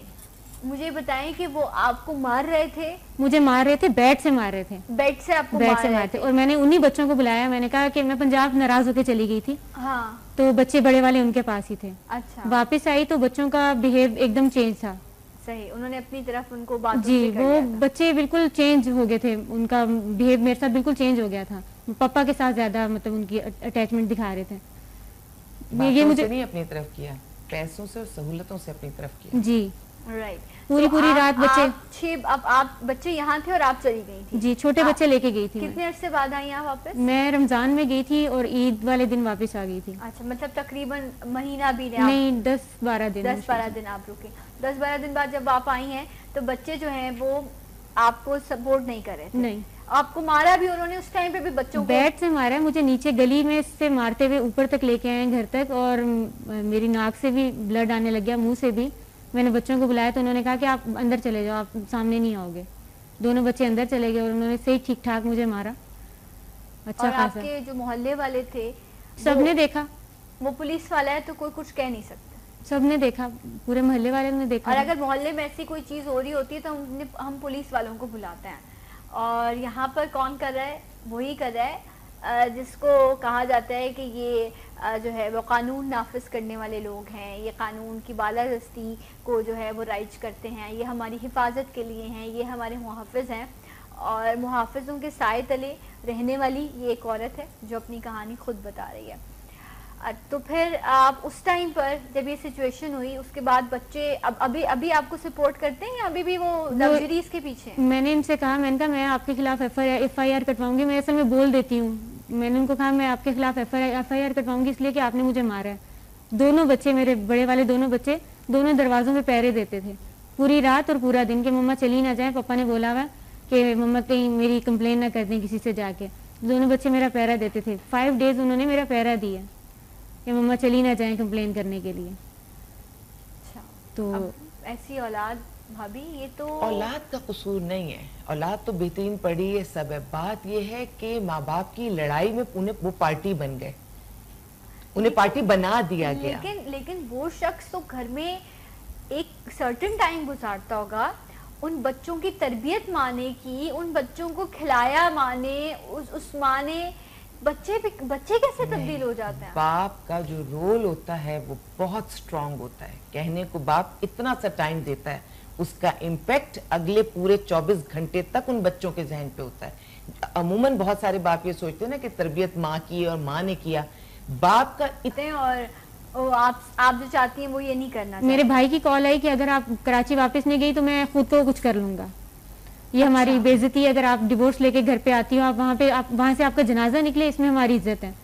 मुझे बताएँ कि वो आपको मार रहे थे? मुझे मार रहे थे बैट से मार रहे थे। बेड से आपको बैट मार से रहे मारते थे। और मैंने उन्हीं बच्चों को बुलाया। मैंने कहा कि मैं पंजाब नाराज़ होकर चली गई थी। हाँ। तो बच्चे बड़े वाले उनके पास ही थे। अच्छा। वापस आई तो बच्चों का बिहेव एकदम चेंज था। सही। उन्होंने अपनी तरफ़ उनको बात जी वो बच्चे बिल्कुल चेंज हो गए थे। उनका बिहेव मेरे साथ बिल्कुल चेंज हो गया था। पापा के साथ ज़्यादा मतलब उनकी अटैचमेंट दिखा रहे थे। ये- ये मुझे नहीं अपनी तरफ़ किया। पैसों से और सहूलतों से अपनी तरफ़ किया। जी। राइट पूरी- पूरी रात बच्चे- छह अब आप बच्चे यहाँ थे और आप चली गई थी। जी छोटे बच्चे लेके गई थी कितने अरसे बाद आई यहाँ वापस? मैं रमज़ान में गई थी और ईद वाले दिन वापस आ गई थी। अच्छा मतलब तकरीबन महीना भी नहीं नहीं दस बारह दिन दस बारह दिन आप रुके। दस बारह दिन बाद जब आप आई हैं तो बच्चे जो हैं वो आपको सपोर्ट नहीं करे नहीं। आपको मारा भी उन्होंने उस टाइम पे भी बच्चों को। बैट से मारा है मुझे नीचे गली में से मारते हुए ऊपर तक लेके आए घर तक और मेरी नाक से भी ब्लड आने लग गया मुँह से भी। मैंने बच्चों को बुलाया तो उन्होंने कहा कि आप अंदर चले जाओ आप सामने नहीं आओगे। दोनों बच्चे अंदर चले गए और उन्होंने सही ठीक ठाक मुझे मारा। अच्छा और आपके जो मोहल्ले वाले थे सबने देखा। वो पुलिस वाला है तो कोई कुछ कह नहीं सकता। सबने देखा। पूरे मोहल्ले वाले ने देखा। और अगर मोहल्ले में ऐसी कोई चीज़ हो रही होती है तो हमने हम पुलिस वालों को बुलाते हैं। और यहाँ पर कौन कर रहा है? वही कर रहा है जिसको कहा जाता है कि ये जो है वो कानून नाफिज करने वाले लोग हैं। ये कानून की बालादस्ती को जो है वो राइज करते हैं ये हमारी हिफाजत के लिए हैं ये हमारे मुहाफ़ हैं। और मुहाफ़ों के साय तले रहने वाली ये एक औरत है जो अपनी कहानी खुद बता रही है। तो फिर आप उस टाइम पर जब ये सिचुएशन हुई उसके बाद बच्चे अब अभी अभी आपको सपोर्ट करते हैं या अभी भी वो लग्जरीज के पीछे मैंने इनसे कहा मैंने कहा मैं आपके खिलाफ एफ़ आई आर कटवाऊँगी मैं असल में बोल देती हूँ। मैंने उनको कहा मैं आपके खिलाफ एफ़ आई आर कटवाऊँगी इसलिए कि आपने मुझे मारा है। दोनों बच्चे मेरे बड़े वाले दोनों बच्चे दोनों दरवाजों पे पैरे देते थे। पूरी रात और पूरा दिन के मम्मा चली ना जाए पापा ने बोला हुआ कि मम्मा कहीं मेरी कंप्लेन ना कर दें किसी से जाके। दोनों बच्चे मेरा पैरा देते थे। फाइव डेज़ उन्होंने मेरा पैरा दिया कि मम्मा चली ना जाए कंप्लेन करने के लिए। अच्छा तो ऐसी औलाद भाभी ये तो औलाद का कसूर नहीं है। औलाद तो बेहतरीन पढ़ी है सब है। बात यह है कि माँ बाप की लड़ाई में उन्हें वो पार्टी बन गए। उन्हें पार्टी बना दिया लेकिन, गया। लेकिन लेकिन वो शख्स तो घर में एक सर्टेन टाइम गुजारता होगा उन बच्चों की तरबियत माने की उन बच्चों को खिलाया माने उस उस माने बच्चे भी बच्चे कैसे तब्दील हो जाते हैं? बाप का जो रोल होता है वो बहुत स्ट्रांग होता है। कहने को बाप इतना सा टाइम देता है उसका इम्पैक्ट अगले पूरे 24 घंटे तक उन बच्चों के जहन पे होता है। अमूमन बहुत सारे बाप ये सोचते हैं ना कि तरबियत माँ की और माँ ने किया बाप का इत... हैं और ओ, आप आप जो चाहती हैं वो ये नहीं करना मेरे भाई की कॉल आई कि अगर आप कराची वापस नहीं गई तो मैं खुद को कुछ कर लूँगा। ये अच्छा। हमारी बेजती है अगर आप डिवोर्स लेके घर पे आती हो आप वहाँ पे आप वहाँ से आपका जनाजा निकले इसमें हमारी इज़्ज़त है।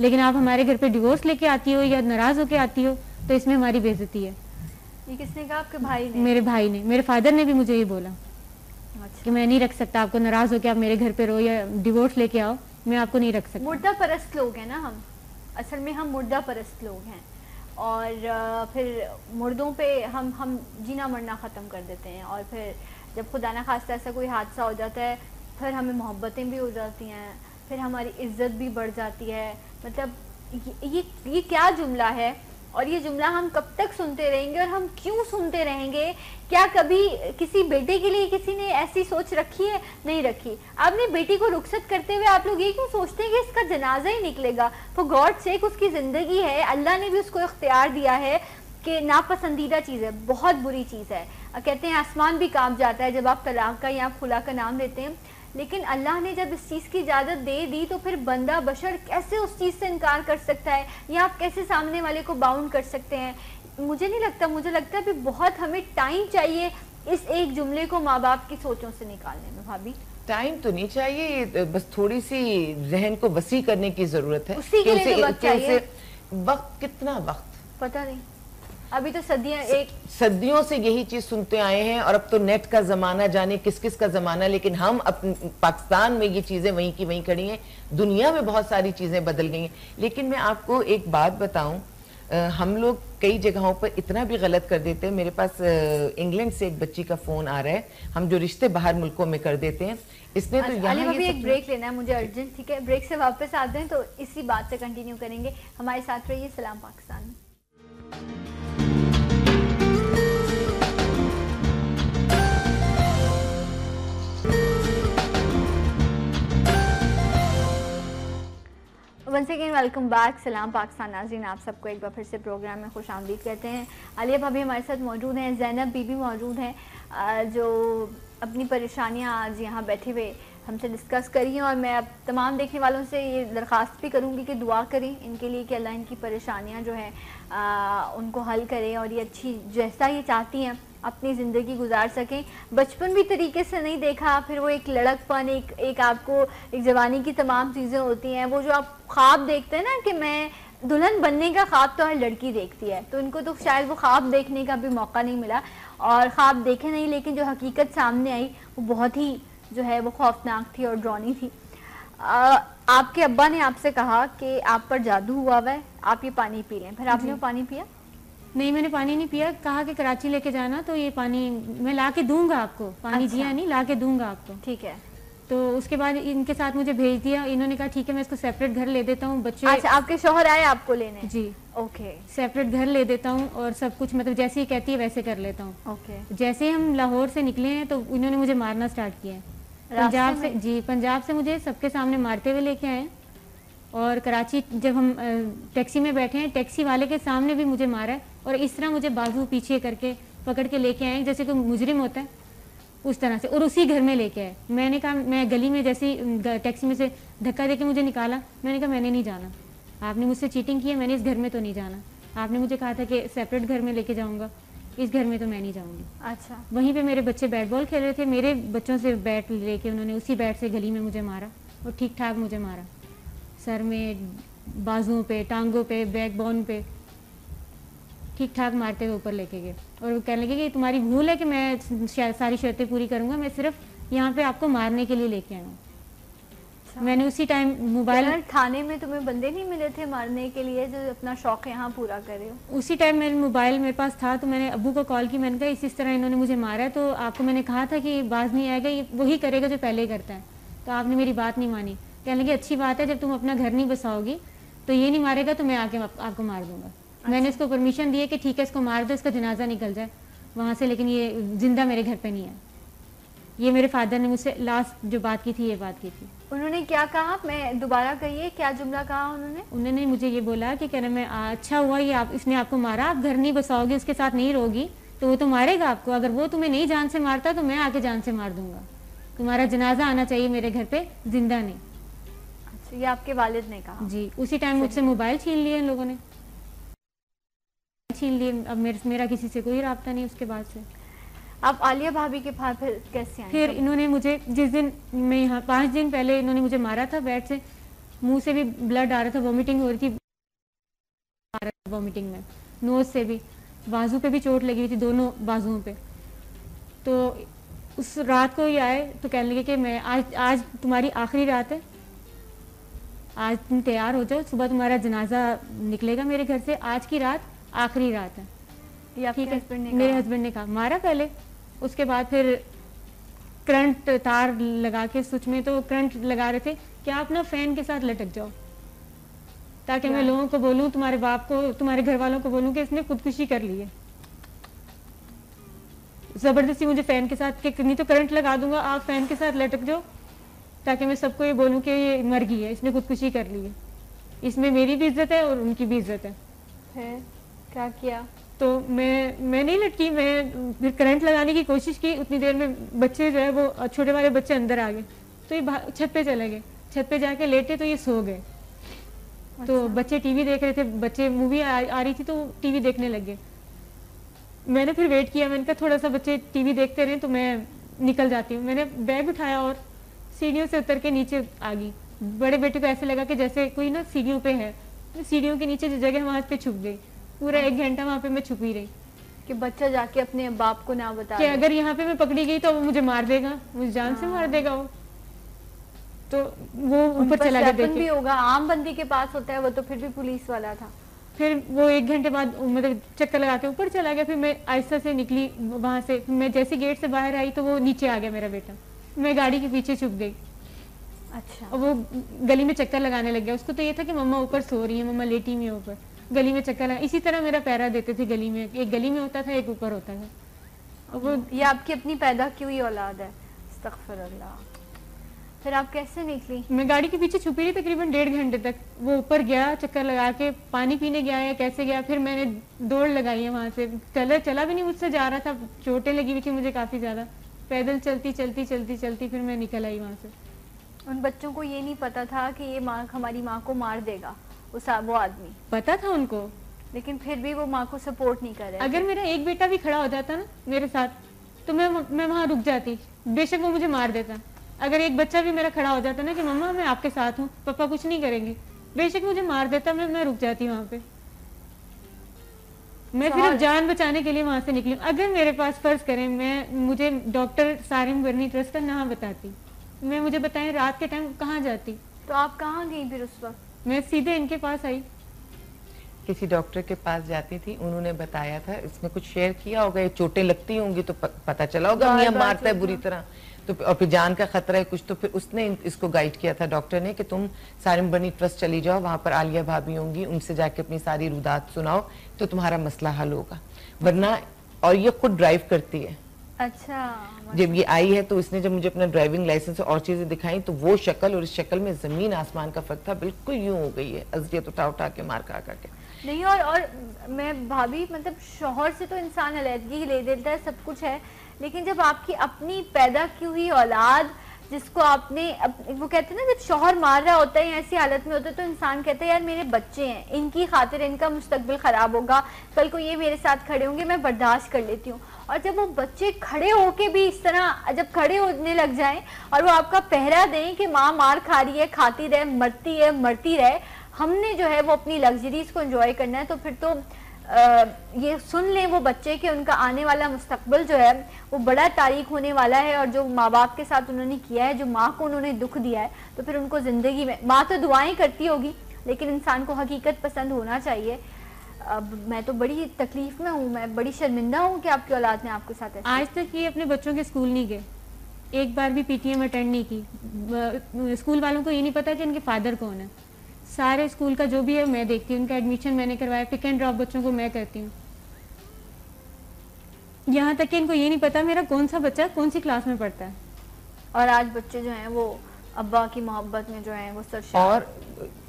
लेकिन आप हमारे घर पे डिवोर्स लेके आती हो या नाराज़ होके आती हो तो इसमें हमारी बेजती है। ये किसने कहा? आपके भाई ने? मेरे भाई ने। मेरे फादर ने भी मुझे ये बोला अच्छा। कि मैं नहीं रख सकता आपको नाराज़ होके आप मेरे घर पे रहो या डिवोर्स लेके आओ मैं आपको नहीं रख सकता। मुर्दा परस्त लोग हैं ना हम। असल में हम मुर्दा परस्त लोग हैं। और फिर मुर्दों पे हम हम जीना मरना ख़त्म कर देते हैं। और फिर जब खुदा ना खास्ता ऐसा कोई हादसा हो जाता है फिर हमें मोहब्बतें भी हो जाती हैं फिर हमारी इज़्ज़त भी बढ़ जाती है। मतलब ये ये, ये क्या जुमला है? और ये जुमला हम कब तक सुनते रहेंगे और हम क्यों सुनते रहेंगे? क्या कभी किसी बेटे के लिए किसी ने ऐसी सोच रखी है? नहीं रखी। आपने बेटी को रुखसत करते हुए आप लोग ये क्यों सोचते हैं कि इसका जनाजा ही निकलेगा? फॉर गॉड सेक उसकी ज़िंदगी है। अल्लाह ने भी उसको इख्तियार दिया है कि नापसंदीदा चीज़ है। बहुत बुरी चीज़ है। कहते हैं, आसमान भी काँप जाता है जब आप तलाक का या खुला का नाम लेते हैं। लेकिन अल्लाह ने जब इस चीज़ की इजाज़त दे दी तो फिर बंदा बशर कैसे उस चीज़ से इनकार कर सकता है? या आप कैसे सामने वाले को बाउंड कर सकते हैं? मुझे नहीं लगता मुझे लगता है कि बहुत हमें टाइम चाहिए इस एक जुमले को माँ बाप की सोचों से निकालने में भाभी। टाइम तो नहीं चाहिए बस थोड़ी सी जहन को वसी करने की ज़रूरत है। उसी के लिए तो वक्त कितना वक्त? पता नहीं। अभी तो सदियाँ एक सदियों से यही चीज़ सुनते आए हैं और अब तो नेट का जमाना जाने किस किस का जमाना लेकिन हम अपन पाकिस्तान में ये चीज़ें वहीं की वहीं खड़ी हैं दुनिया में बहुत सारी चीज़ें बदल गई हैं। लेकिन मैं आपको एक बात बताऊँ हम लोग कई जगहों पर इतना भी गलत कर देते हैं मेरे पास इंग्लैंड से एक बच्ची का फ़ोन आ रहा है हम जो रिश्ते बाहर मुल्कों में कर देते हैं इसने तो अच्छा, अली यहाँ भाभी एक ब्रेक लेना है मुझे अर्जेंट ठीक है? ब्रेक से वापस आते हैं तो इसी बात से कंटिन्यू करेंगे। हमारे साथ रहिए Salam Pakistan once again welcome back Salam Pakistan Nazeen आप सबको एक बार फिर से प्रोग्राम में खुश आमदीद कहते हैं। आलिया भाभी हमारे साथ मौजूद हैं जैनब बीबी मौजूद हैं जो अपनी परेशानियाँ आज यहाँ बैठे हुए हमसे डिस्कस करी हैं और मैं अब तमाम देखने वालों से ये दरख्वास्त भी करूँगी कि दुआ करें इनके लिए कि अल्लाह इनकी परेशानियाँ जो हैं उनको हल करें और ये अच्छी, जैसा ये चाहती हैं अपनी ज़िंदगी गुजार सकें। बचपन भी तरीके से नहीं देखा फिर वो एक लड़कपन एक एक आपको एक जवानी की तमाम चीज़ें होती हैं। वो जो आप ख्वाब देखते हैं ना कि मैं दुल्हन बनने का ख्वाब तो हर लड़की देखती है तो उनको तो शायद वो ख्वाब देखने का भी मौका नहीं मिला। और ख्वाब देखे नहीं लेकिन जो हकीकत सामने आई वो बहुत ही जो है वो खौफनाक थी और ड्रॉनी थी। आ, आपके अब्बा ने आपसे कहा कि आप पर जादू हुआ हुआ है आप ये पानी पी लें। फिर आपने वो पानी पिया? नहीं मैंने पानी नहीं पिया। कहा कि कराची लेके जाना तो ये पानी मैं ला के दूँगा आपको। पानी अच्छा। दिया नहीं ला के दूँगा आपको। ठीक है। तो उसके बाद इनके साथ मुझे भेज दिया। इन्होंने कहा ठीक है मैं इसको सेपरेट घर ले देता हूँ बच्चे अच्छा आपके शोहर आए आपको लेने? जी। ओके। सेपरेट घर ले देता हूँ और सब कुछ मतलब जैसे ही कहती है वैसे कर लेता हूँ। ओके। जैसे हम लाहौर से निकले हैं तो इन्होंने मुझे मारना स्टार्ट किया है। पंजाब से जी पंजाब से मुझे सबके सामने मारते हुए लेके आए। और कराची जब हम टैक्सी में बैठे हैं टैक्सी वाले के सामने भी मुझे मारा है और इस तरह मुझे बाजू पीछे करके पकड़ के लेके आए जैसे कोई मुजरिम होता है उस तरह से। और उसी घर में लेके आए। मैंने कहा मैं गली में जैसे ही, टैक्सी में से धक्का दे के मुझे निकाला। मैंने कहा मैंने नहीं जाना। आपने मुझसे चीटिंग की है मैंने इस घर में तो नहीं जाना। आपने मुझे कहा था कि सेपरेट घर में लेके जाऊँगा। इस घर में तो मैं नहीं जाऊँगी। अच्छा। वहीं पे मेरे बच्चे बैट बॉल खेल रहे थे। मेरे बच्चों से बैट लेके उन्होंने उसी बैट से गली में मुझे मारा और ठीक ठाक मुझे मारा। सर में बाजुओं पे टांगों पे बैक बोन पे ठीक ठाक मारते हुए ऊपर लेके गए। और वो कहने लगे कि तुम्हारी भूल है कि मैं सारी शर्तें पूरी करूँगा मैं सिर्फ़ यहाँ पे आपको मारने के लिए लेके आया हूँ। अच्छा। मैंने उसी टाइम मोबाइल थाने में तुम्हें बंदे नहीं मिले थे मारने के लिए जो अपना शौक यहाँ पूरा करे उसी टाइम मेरे मोबाइल मेरे पास था तो मैंने अबू को कॉल की मैंने कहा इस इस तरह इन्होंने मुझे मारा है। तो आपको मैंने कहा था कि बाज नहीं आएगा ये वही करेगा जो पहले करता है। तो आपने मेरी बात नहीं मानी। कहने लगे अच्छी बात है जब तुम अपना घर नहीं बसाओगी तो ये नहीं मारेगा तो मैं आके आप, आपको मार दूँगा। अच्छा। मैंने इसको परमिशन दी है कि ठीक है इसको मार दो इसका जनाजा निकल जाए वहाँ से लेकिन ये ज़िंदा मेरे घर पे नहीं है। ये मेरे फादर ने मुझसे लास्ट जो बात की थी ये बात की थी। उन्होंने क्या कहा? मैं दोबारा कहिए क्या जुमला कहा उन्होंने? उन्होंने मुझे ये बोला कि कहना मैं अच्छा हुआ ये आप इसने आपको मारा आप घर नहीं बसाओगे उसके साथ नहीं रहोगी तो वो तो मारेगा आपको। अगर वो तुम्हें नहीं जान से मारता तो मैं आके जान से मार दूँगा। तुम्हारा जनाजा आना चाहिए मेरे घर पे ज़िंदा नहीं। ये आपके वालिद ने कहा। जी उसी टाइम मुझसे मोबाइल छीन लिए इन लोगों ने। छीन लिए अब मेरे मेरा किसी से कोई रहा नहीं उसके बाद से। आप आलिया भाभी के पास फिर कैसे आए फिर इन्होंने मुझे जिस दिन मैं यहाँ पाँच दिन पहले इन्होंने मुझे मारा था बेड से मुँह से भी ब्लड आ रहा था वॉमिटिंग हो रही थी। वॉमिटिंग में नोज़ से भी बाजू पे भी चोट लगी हुई थी दोनों बाजुओं पे। तो उस रात को ही आए तो कहने लगे कि मैं आज आज तुम्हारी आखिरी रात है आज तुम तैयार हो जाओ सुबह तुम्हारा जनाजा निकलेगा मेरे घर से। आज की रात आखिरी रात है। ठीक है? मेरे हस्बैंड ने कहा। मारा पहले। उसके बाद फिर करंट तार लगा के स्विच में तो करंट लगा रहे थे। कि आप ना फ़ैन के साथ लटक जाओ? ताकि मैं लोगों को बोलूँ तुम्हारे बाप को तुम्हारे घर वालों को बोलूँ कि इसने खुदकुशी कर ली है। ज़बरदस्ती मुझे फ़ैन के साथ कि नहीं तो करंट लगा दूँगा। आप फ़ैन के साथ लटक जाओ। ताकि मैं सबको ये बोलूँ कि ये मर गई है इसने खुदकुशी कर ली है। इसमें मेरी भी इज़्ज़त है और उनकी भी इज़्ज़त है, है? क्या किया? तो मैं मैं नहीं लटकी मैं फिर करंट लगाने की कोशिश की उतनी देर में बच्चे जो है वो छोटे वाले बच्चे अंदर आ गए। तो ये छत पे चले गए। छत पे जाके लेटे तो ये सो गए। तो अच्छा। तो बच्चे टीवी देख रहे थे बच्चे मूवी आ, आ रही थी तो टीवी देखने लग गए। मैंने फिर वेट किया मैंने कहा थोड़ा सा बच्चे टीवी देखते रहे तो मैं निकल जाती हूँ। मैंने बैग उठाया और सीढ़ियों से उतर के नीचे आ गई। बड़े बेटे को ऐसे लगा कि जैसे कोई ना सीढ़ियों पे है तो सीढ़ियों के नीचे जो जगह वहाँ पे छुप गई। पूरा एक घंटा वहाँ पे मैं छुपी रही। कि बच्चा जाके अपने बाप को ना बता कि अगर यहाँ पे मैं पकड़ी गई तो वो मुझे मार देगा मुझे जान से मार हाँ। देगा वो। तो वो ऊपर चला गया भी होगा आम बंदी के पास होता है वो तो फिर भी पुलिस वाला था। फिर वो एक घंटे बाद मतलब चक्कर लगा के ऊपर चला गया फिर मैं आहिस्ता से निकली वहाँ से। मैं जैसे गेट से बाहर आई तो वो नीचे आ गया मेरा बेटा। मैं गाड़ी के पीछे छुप गई। अच्छा। और वो गली में चक्कर लगाने लग गया। उसको तो ये था कि मम्मा ऊपर सो रही है मम्मा लेटी में ऊपर। गली में चक्कर लगा इसी तरह मेरा पैरा देते थे गली में। एक गली में होता था एक ऊपर होता था। वो ये आपकी अपनी पैदा की हुई औलाद है? फिर आप कैसे निकली? मैं गाड़ी के पीछे छुपी रही तकरीबन डेढ़ घंटे तक। वो ऊपर गया चक्कर लगा के पानी पीने गया या कैसे गया फिर मैंने दौड़ लगाई है वहाँ से। चला चला भी नहीं मुझसे जा रहा था। चोटें लगी हुई थी मुझे काफ़ी ज़्यादा। पैदल चलती चलती चलती चलती फिर मैं निकल आई वहाँ से। उन बच्चों को ये नहीं पता था कि ये माँ हमारी माँ को मार देगा उस वो आदमी। पता था उनको? लेकिन फिर भी वो माँ को सपोर्ट नहीं कर रहे अगर मेरा एक बेटा भी खड़ा हो जाता ना मेरे साथ तो मैं मैं वहाँ रुक जाती। बेशक वो मुझे मार देता। अगर एक बच्चा भी मेरा खड़ा हो जाता ना कि मम्मा मैं आपके साथ हूँ पापा कुछ नहीं करेंगे। बेशक मुझे मार देता मैं मैं रुक जाती वहाँ पे। मैं सिर्फ़ जान बचाने के लिए वहाँ से निकली अगर मेरे पास फ़र्ज़ करें मैं मुझे डॉक्टर सारिम वर्नी ट्रस्ट का नाम बताती। मैं मुझे बताएँ रात के टाइम कहाँ जाती? तो आप कहाँ गई फिर उस वक्त? मैं सीधे इनके पास आई। किसी डॉक्टर के पास जाती थी उन्होंने बताया था इसमें कुछ शेयर किया होगा ये चोटें लगती होंगी तो पता चला होगा मियाँ मारता है बुरी तरह। तो और फिर जान का खतरा है कुछ तो फिर उसने इसको गाइड किया था डॉक्टर ने कि तुम सारिम बनी ट्रस्ट चली जाओ वहाँ पर आलिया भाभी होंगी उनसे जाके अपनी सारी रुदात सुनाओ तो तुम्हारा मसला हल होगा। वरना और ये खुद ड्राइव करती है। अच्छा जब ये आई है तो इसने जब मुझे अपना ड्राइविंग लाइसेंस और चीज़ें दिखाई तो वो शक्ल और इस शक्ल में ज़मीन आसमान का फ़र्क था बिल्कुल यूँ हो गई है अजलियत उठा उठा के मार खा खा के। नहीं और और मैं भाभी मतलब शोहर से तो इंसान अलहदगी ले देता है सब कुछ है। लेकिन जब आपकी अपनी पैदा की हुई औलाद जिसको आपने अप, वो कहते हैं ना जब शोहर मार रहा होता है ऐसी हालत में होता है तो इंसान कहता है यार मेरे बच्चे हैं इनकी खातिर इनका मुस्तकबिल ख़राब होगा। कल को ये मेरे साथ खड़े होंगे मैं बर्दाश्त कर लेती हूँ। और जब वो बच्चे खड़े होके भी इस तरह जब खड़े होने लग जाएँ और वो आपका पहरा दें कि माँ मार खा रही है खाती रहे मरती है मरती रहे हमने जो है वो अपनी लग्जरीज को एंजॉय करना है तो फिर तो आ, ये सुन लें वो बच्चे कि उनका आने वाला मुस्तकबिल जो है वो बड़ा तारीख होने वाला है और जो माँ बाप के साथ उन्होंने किया है जो माँ को उन्होंने दुख दिया है तो फिर उनको ज़िंदगी में माँ तो दुआएँ करती होगी लेकिन इंसान को हकीकत पसंद होना चाहिए। अब मैं तो बड़ी तकलीफ़ में हूँ मैं बड़ी शर्मिंदा हूँ कि आपकी औलाद ने आपके साथ आज तक ये अपने बच्चों के स्कूल नहीं गए। एक बार भी पीटीएम अटेंड नहीं की। स्कूल वालों को ये नहीं पता कि इनके फादर कौन है। सारे स्कूल का जो भी है मैं देखती हूँ। उनका एडमिशन मैंने करवाया पिक एंड ड्रॉप बच्चों को मैं करती हूँ। यहाँ तक कि इनको ये नहीं पता मेरा कौन सा बच्चा कौन सी क्लास में पढ़ता है। और आज बच्चे जो हैं वो अब्बा की मोहब्बत में जो हैं वो सर और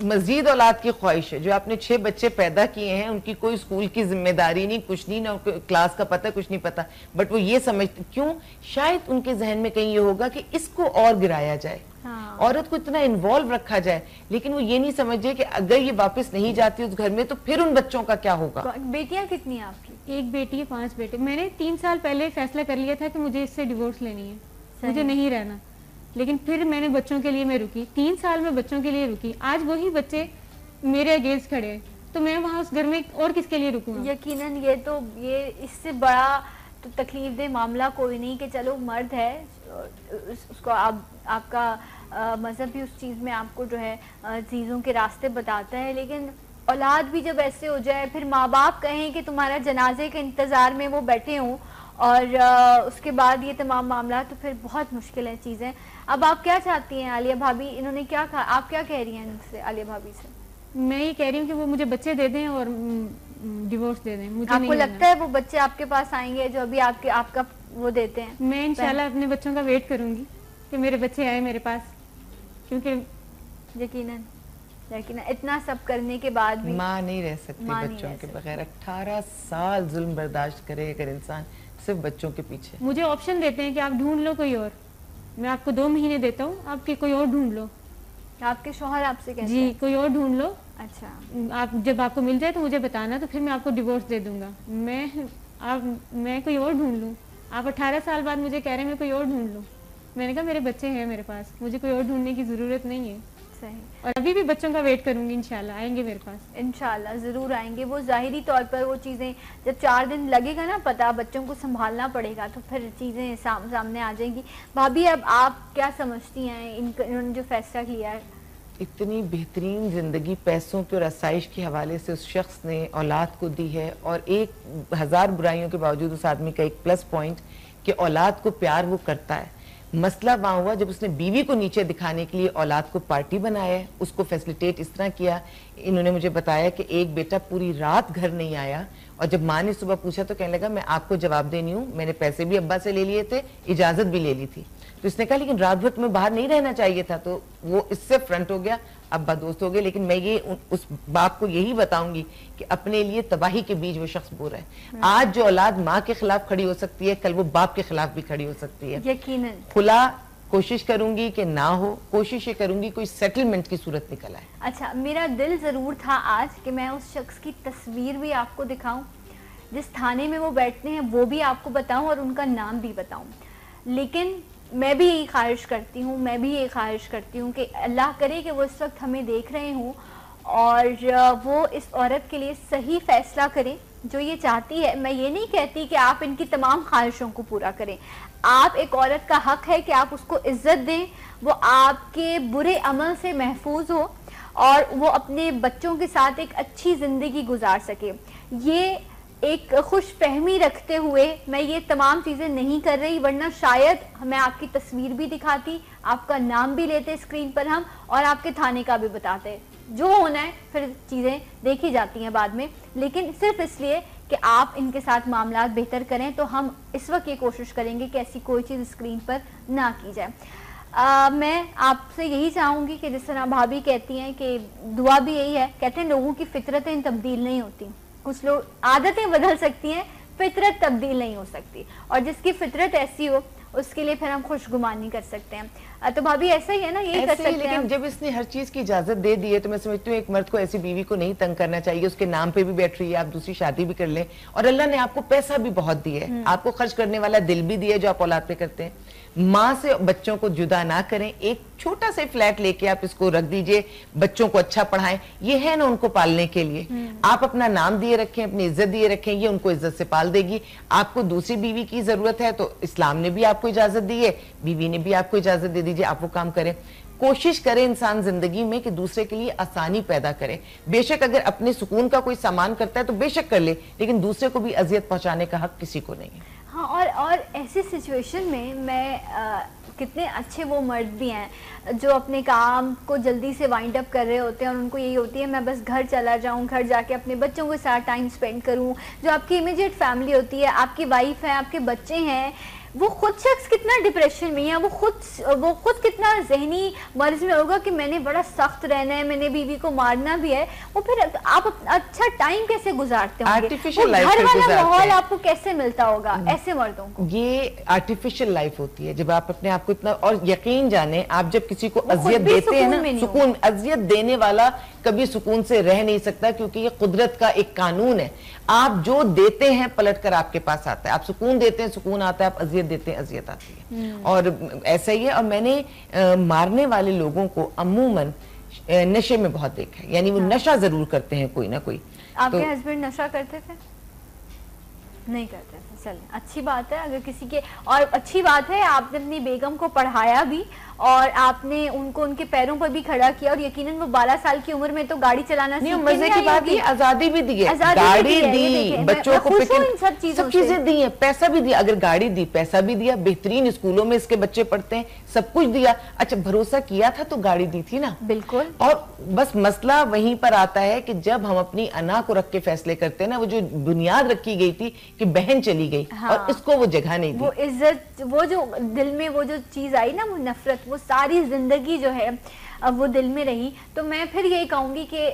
मजीद औलाद की ख्वाहिश है। जो आपने छह बच्चे पैदा किए हैं उनकी कोई स्कूल की ज़िम्मेदारी नहीं कुछ नहीं ना क्लास का पता कुछ नहीं पता। बट वो ये समझते क्यों? शायद उनके जहन में कहीं ये होगा कि इसको और गिराया जाए। हाँ। औरत को इतना इन्वॉल्व रखा जाए लेकिन वो ये नहीं समझे कि अगर ये वापस नहीं जाती उस घर में तो फिर उन बच्चों का क्या होगा? बेटियाँ कितनी आपकी? एक बेटी है पाँच बेटे। मैंने तीन साल पहले फैसला कर लिया था कि मुझे इससे डिवोर्स लेनी है। मुझे नहीं रहना। लेकिन फिर मैंने बच्चों के लिए मैं रुकी। तीन साल में बच्चों के लिए रुकी। आज वही बच्चे मेरे अगेंस्ट खड़े हैं। तो मैं वहाँ उस घर में और किसके लिए रुकूँगा यकीनन ये तो ये इससे बड़ा तो तकलीफ़ दे मामला कोई नहीं कि चलो मर्द है उसको आप, आपका मज़हब भी उस चीज़ में आपको जो है चीज़ों के रास्ते बताता है। लेकिन औलाद भी जब ऐसे हो जाए, फिर माँ बाप कहें कि तुम्हारा जनाजे के इंतज़ार में वो बैठे हों और आ, उसके बाद ये तमाम मामला तो फिर बहुत मुश्किल है चीज़ें। अब आप क्या चाहती हैं आलिया भाभी? इन्होंने क्या कहा? आप क्या कह रही हैं इनसे आलिया भाभी से? मैं ये कह रही हूँ कि वो मुझे बच्चे दे दें और डिवोर्स दे दें मुझे आपको लगता है वो बच्चे आपके पास आएँगे जो अभी आपके आपका वो देते हैं? मैं इंशाल्लाह अपने बच्चों का वेट करूँगी कि मेरे बच्चे आए मेरे पास क्योंकि यकीनन लेकिन इतना सब करने के बाद भी माँ नहीं रह सकती बच्चों के बगैर। अठारह साल जुल्म बर्दाश्त करे अगर इंसान सिर्फ़ बच्चों के पीछे। मुझे ऑप्शन देते हैं कि आप ढूंढ लो कोई और। मैं आपको दो महीने देता हूँ आपके कोई और ढूंढ लो। आपके शोहर आपसे कहते जी कोई और ढूंढ लो। अच्छा। आप जब आपको मिल जाए तो मुझे बताना तो फिर मैं आपको डिवोर्स दे दूँगा। मैं आप मैं कोई और ढूंढ लूँ? आप अठारह साल बाद मुझे कह रहे हैं मैं कोई और ढूंढ लूँ? मैंने कहा मेरे बच्चे हैं मेरे पास। मुझे कोई और ढूँढने की ज़रूरत नहीं है। सही। और अभी भी बच्चों का वेट करूँगी इंशाल्लाह। आएँगे मेरे पास। इंशाल्लाह ज़रूर आएँगे। वो जाहिरी तौर पर वो चीज़ें जब चार दिन लगेगा ना पता बच्चों को संभालना पड़ेगा तो फिर चीज़ें साम, सामने आ जाएँगी। भाभी अब आप क्या समझती हैं इन्होंने जो फैसला किया है? इतनी बेहतरीन ज़िंदगी पैसों के और आसाइश के हवाले से उस शख्स ने औलाद को दी है और एक हज़ार बुराइयों के बावजूद उस आदमी का एक प्लस पॉइंट कि औलाद को प्यार वो करता है। मसला वहाँ हुआ जब उसने बीवी को नीचे दिखाने के लिए औलाद को पार्टी बनाया, उसको फैसिलिटेट इस तरह किया। इन्होंने मुझे बताया कि एक बेटा पूरी रात घर नहीं आया और जब माँ ने सुबह पूछा तो कहने लगा, मैं आपको जवाब देनी हूँ, मैंने पैसे भी अब्बा से ले लिए थे, इजाज़त भी ले ली थी। तो इसने कहा, लेकिन रात भर तुम्हें बाहर नहीं रहना चाहिए था। तो वो इससे फ्रंट हो गया। अब्बा दोस्त हो गए लेकिन मैं ये उस बाप को यही बताऊँगी कि अपने लिए तबाही के बीच वो शख्स बोल रहा है आज जो औलाद माँ के खिलाफ खड़ी हो सकती है कल वो बाप के खिलाफ भी खड़ी हो सकती है। यकीनन। खुला कोशिश करूँगी कि ना हो कोशिश ये करूँगी कोई सेटलमेंट की सूरत निकल आए। अच्छा मेरा दिल ज़रूर था आज कि मैं उस शख्स की तस्वीर भी आपको दिखाऊँ जिस थाने में वो बैठते हैं वो भी आपको बताऊँ और उनका नाम भी बताऊँ। लेकिन मैं भी यही ख्वाहिश करती हूँ, मैं भी यही ख्वाहिश करती हूँ कि अल्लाह करे कि वो इस वक्त हमें देख रहे हों और वो इस औरत के लिए सही फैसला करें, जो ये चाहती है। मैं ये नहीं कहती कि आप इनकी तमाम ख्वाहिशों को पूरा करें। आप एक औरत का हक है कि आप उसको इज़्ज़त दें, वो आपके बुरे अमल से महफूज हो और वो अपने बच्चों के साथ एक अच्छी ज़िंदगी गुजार सके। ये एक खुश फहमी रखते हुए मैं ये तमाम चीज़ें नहीं कर रही वरना शायद मैं आपकी तस्वीर भी दिखाती आपका नाम भी लेते स्क्रीन पर हम और आपके थाने का भी बताते। जो होना है फिर चीज़ें देखी जाती हैं बाद में। लेकिन सिर्फ़ इसलिए कि आप इनके साथ मामला बेहतर करें तो हम इस वक्त ये कोशिश करेंगे कि ऐसी कोई चीज़ स्क्रीन पर ना की जाए। आ, मैं आपसे यही चाहूँगी कि जिस तरह भाभी कहती हैं कि दुआ भी यही है कहते हैं लोगों की फितरतें तब्दील नहीं होती। कुछ लोग आदतें बदल सकती हैं, फितरत तब्दील नहीं हो सकती। और जिसकी फितरत ऐसी हो, उसके लिए फिर हम खुशगुमानी कर सकते हैं। तो भाभी ऐसा ही है ना यही कर सकते लेकिन हैं जब इसने हर चीज़ की इजाज़त दे दी है तो मैं समझती हूँ एक मर्द को ऐसी बीवी को नहीं तंग करना चाहिए उसके नाम पे भी बैठ रही है आप दूसरी शादी भी कर लें। और अल्लाह ने आपको पैसा भी बहुत दिया है। हम्म। आपको खर्च करने वाला दिल भी दिया जो आप औलाद पे करते हैं। माँ से बच्चों को जुदा ना करें एक छोटा सा फ्लैट लेके आप इसको रख दीजिए बच्चों को अच्छा पढ़ाएँ। ये है ना उनको पालने के लिए। हम्म। आप अपना नाम दिए रखें अपनी इज़्ज़त दिए रखें ये उनको इज़्ज़त से पाल देगी। आपको दूसरी बीवी की ज़रूरत है तो इस्लाम ने भी आपको इजाज़त दी है बीवी ने भी आपको इजाज़त दे। दीजिए आप वो काम करें। कोशिश करे इंसान ज़िंदगी में कि दूसरे के लिए आसानी पैदा करे। बेशक अगर अपने सुकून का कोई सामान करता है तो बेशक कर ले लेकिन दूसरे को भी अजियत पहुँचाने का हक किसी को नहीं है। हाँ और और ऐसी सिचुएशन में मैं आ, कितने अच्छे वो मर्द भी हैं जो अपने काम को जल्दी से वाइंड अप कर रहे होते हैं और उनको यही होती है मैं बस घर चला जाऊँ घर जाके अपने बच्चों के साथ टाइम स्पेंड करूँ। जो आपकी इमीडिएट फैमिली होती है आपकी वाइफ है आपके बच्चे हैं वो खुद शख्स कितना डिप्रेशन में है वो खुद वो खुद कितना जहनी मर्ज में होगा कि मैंने बड़ा सख्त रहना है मैंने बीवी को मारना भी है। वो फिर आप अच्छा टाइम कैसे गुजारते होंगे? घर वाला माहौल आपको कैसे मिलता होगा? हम्म। ऐसे मर्दों को। ये आर्टिफिशियल लाइफ होती है जब आप अपने आप को इतना और यकीन जाने आप जब किसी को अजियत देते हैं ना सुकून अजियत देने वाला कभी सुकून से रह नहीं सकता क्योंकि ये कुदरत का एक कानून है। आप जो देते हैं पलट कर आपके पास आता है। आप सुकून देते हैं सुकून आता है आप अजियत देते हैं अजियत आती है। हम्म। और ऐसा ही है और मैंने आ, मारने वाले लोगों को अमूमन नशे में बहुत देखा है। यानी वो हाँ। नशा ज़रूर करते हैं कोई ना कोई। आपके तो, हस्बैंड नशा करते थे? नहीं करते थे। चलें अच्छी बात है अगर किसी के और अच्छी बात है आपने अपनी बेगम को पढ़ाया भी और आपने उनको उनके पैरों पर भी खड़ा किया और यकीनन वो 12 साल की उम्र में तो गाड़ी चलाना नहीं मज़े की बात है आज़ादी भी दी है। गाड़ी दी बच्चों को सब चीज़ें सब चीज़ें दी है पैसा भी दिया अगर गाड़ी दी पैसा भी दिया बेहतरीन स्कूलों में इसके बच्चे पढ़ते हैं सब कुछ दिया। अच्छा भरोसा किया था तो गाड़ी दी थी ना? बिल्कुल। और बस मसला वहीं पर आता है कि जब हम अपनी अना को रख के फैसले करते हैं ना वो जो बुनियाद रखी गई थी कि बहन चली गई हाँ, और इसको वो जगह नहीं दी। वो इज़्ज़त वो जो दिल में वो जो चीज़ आई ना वो नफरत वो सारी ज़िंदगी जो है वो दिल में रही। तो मैं फिर यही कहूँगी कि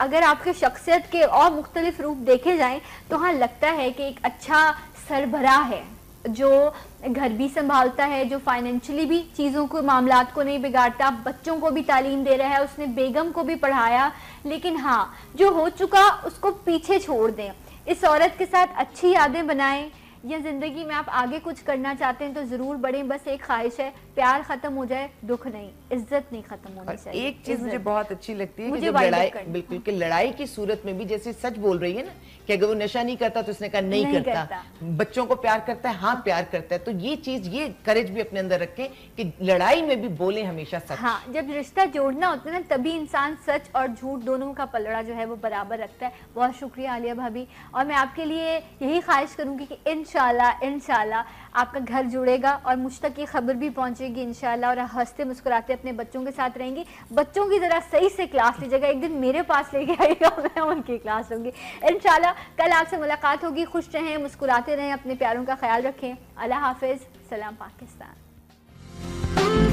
अगर आपके शख्सियत के और मुख्तलिफ़ रूप देखे जाएँ तो हाँ लगता है कि एक अच्छा सरबराह है, जो घर भी संभालता है, जो फाइनेंशियली भी चीज़ों को मामला को नहीं बिगाड़ता, बच्चों को भी तालीम दे रहा है, उसने बेगम को भी पढ़ाया, लेकिन हाँ जो हो चुका, उसको पीछे छोड़ दें। इस औरत के साथ अच्छी यादें बनाएँ, या ज़िंदगी में आप आगे कुछ करना चाहते हैं तो ज़रूर बढ़ें। बस एक ख्वाहिश है प्यार ख़त्म हो जाए दुख नहीं इज़्ज़त नहीं ख़त्म होनी चाहिए एक चीज़ मुझे बहुत अच्छी लगती है मुझे कि लड़ाई बिल्कुल कि लड़ाई की सूरत में भी जैसे सच बोल रही है ना कि अगर वो नशा नहीं करता तो उसने कहा नहीं, नहीं करता।, करता। बच्चों को प्यार करता है हाँ प्यार करता है तो ये चीज़ ये करेज भी अपने अंदर रखें कि लड़ाई में भी बोले हमेशा सच। हाँ जब रिश्ता जोड़ना होता है ना तभी इंसान सच और झूठ दोनों का पलड़ा जो है वो बराबर रखता है। बहुत शुक्रिया आलिया भाभी। और मैं आपके लिए यही ख्वाहिश करूँगी कि इनशाला इनशाला आपका घर जुड़ेगा और मुझ तक ये खबर भी पहुंचेगी इनशाला और हँसते मुस्कुराते अपने बच्चों के साथ रहेंगी। बच्चों की ज़रा सही से क्लास लीजिएगा। एक दिन मेरे पास लेके आएगा मैं उनकी क्लास होंगी इनशाला कल आपसे मुलाकात होगी। खुश रहें, मुस्कुराते रहें, अपने प्यारों का ख्याल रखें। अल्लाह हाफिज़। सलाम पाकिस्तान।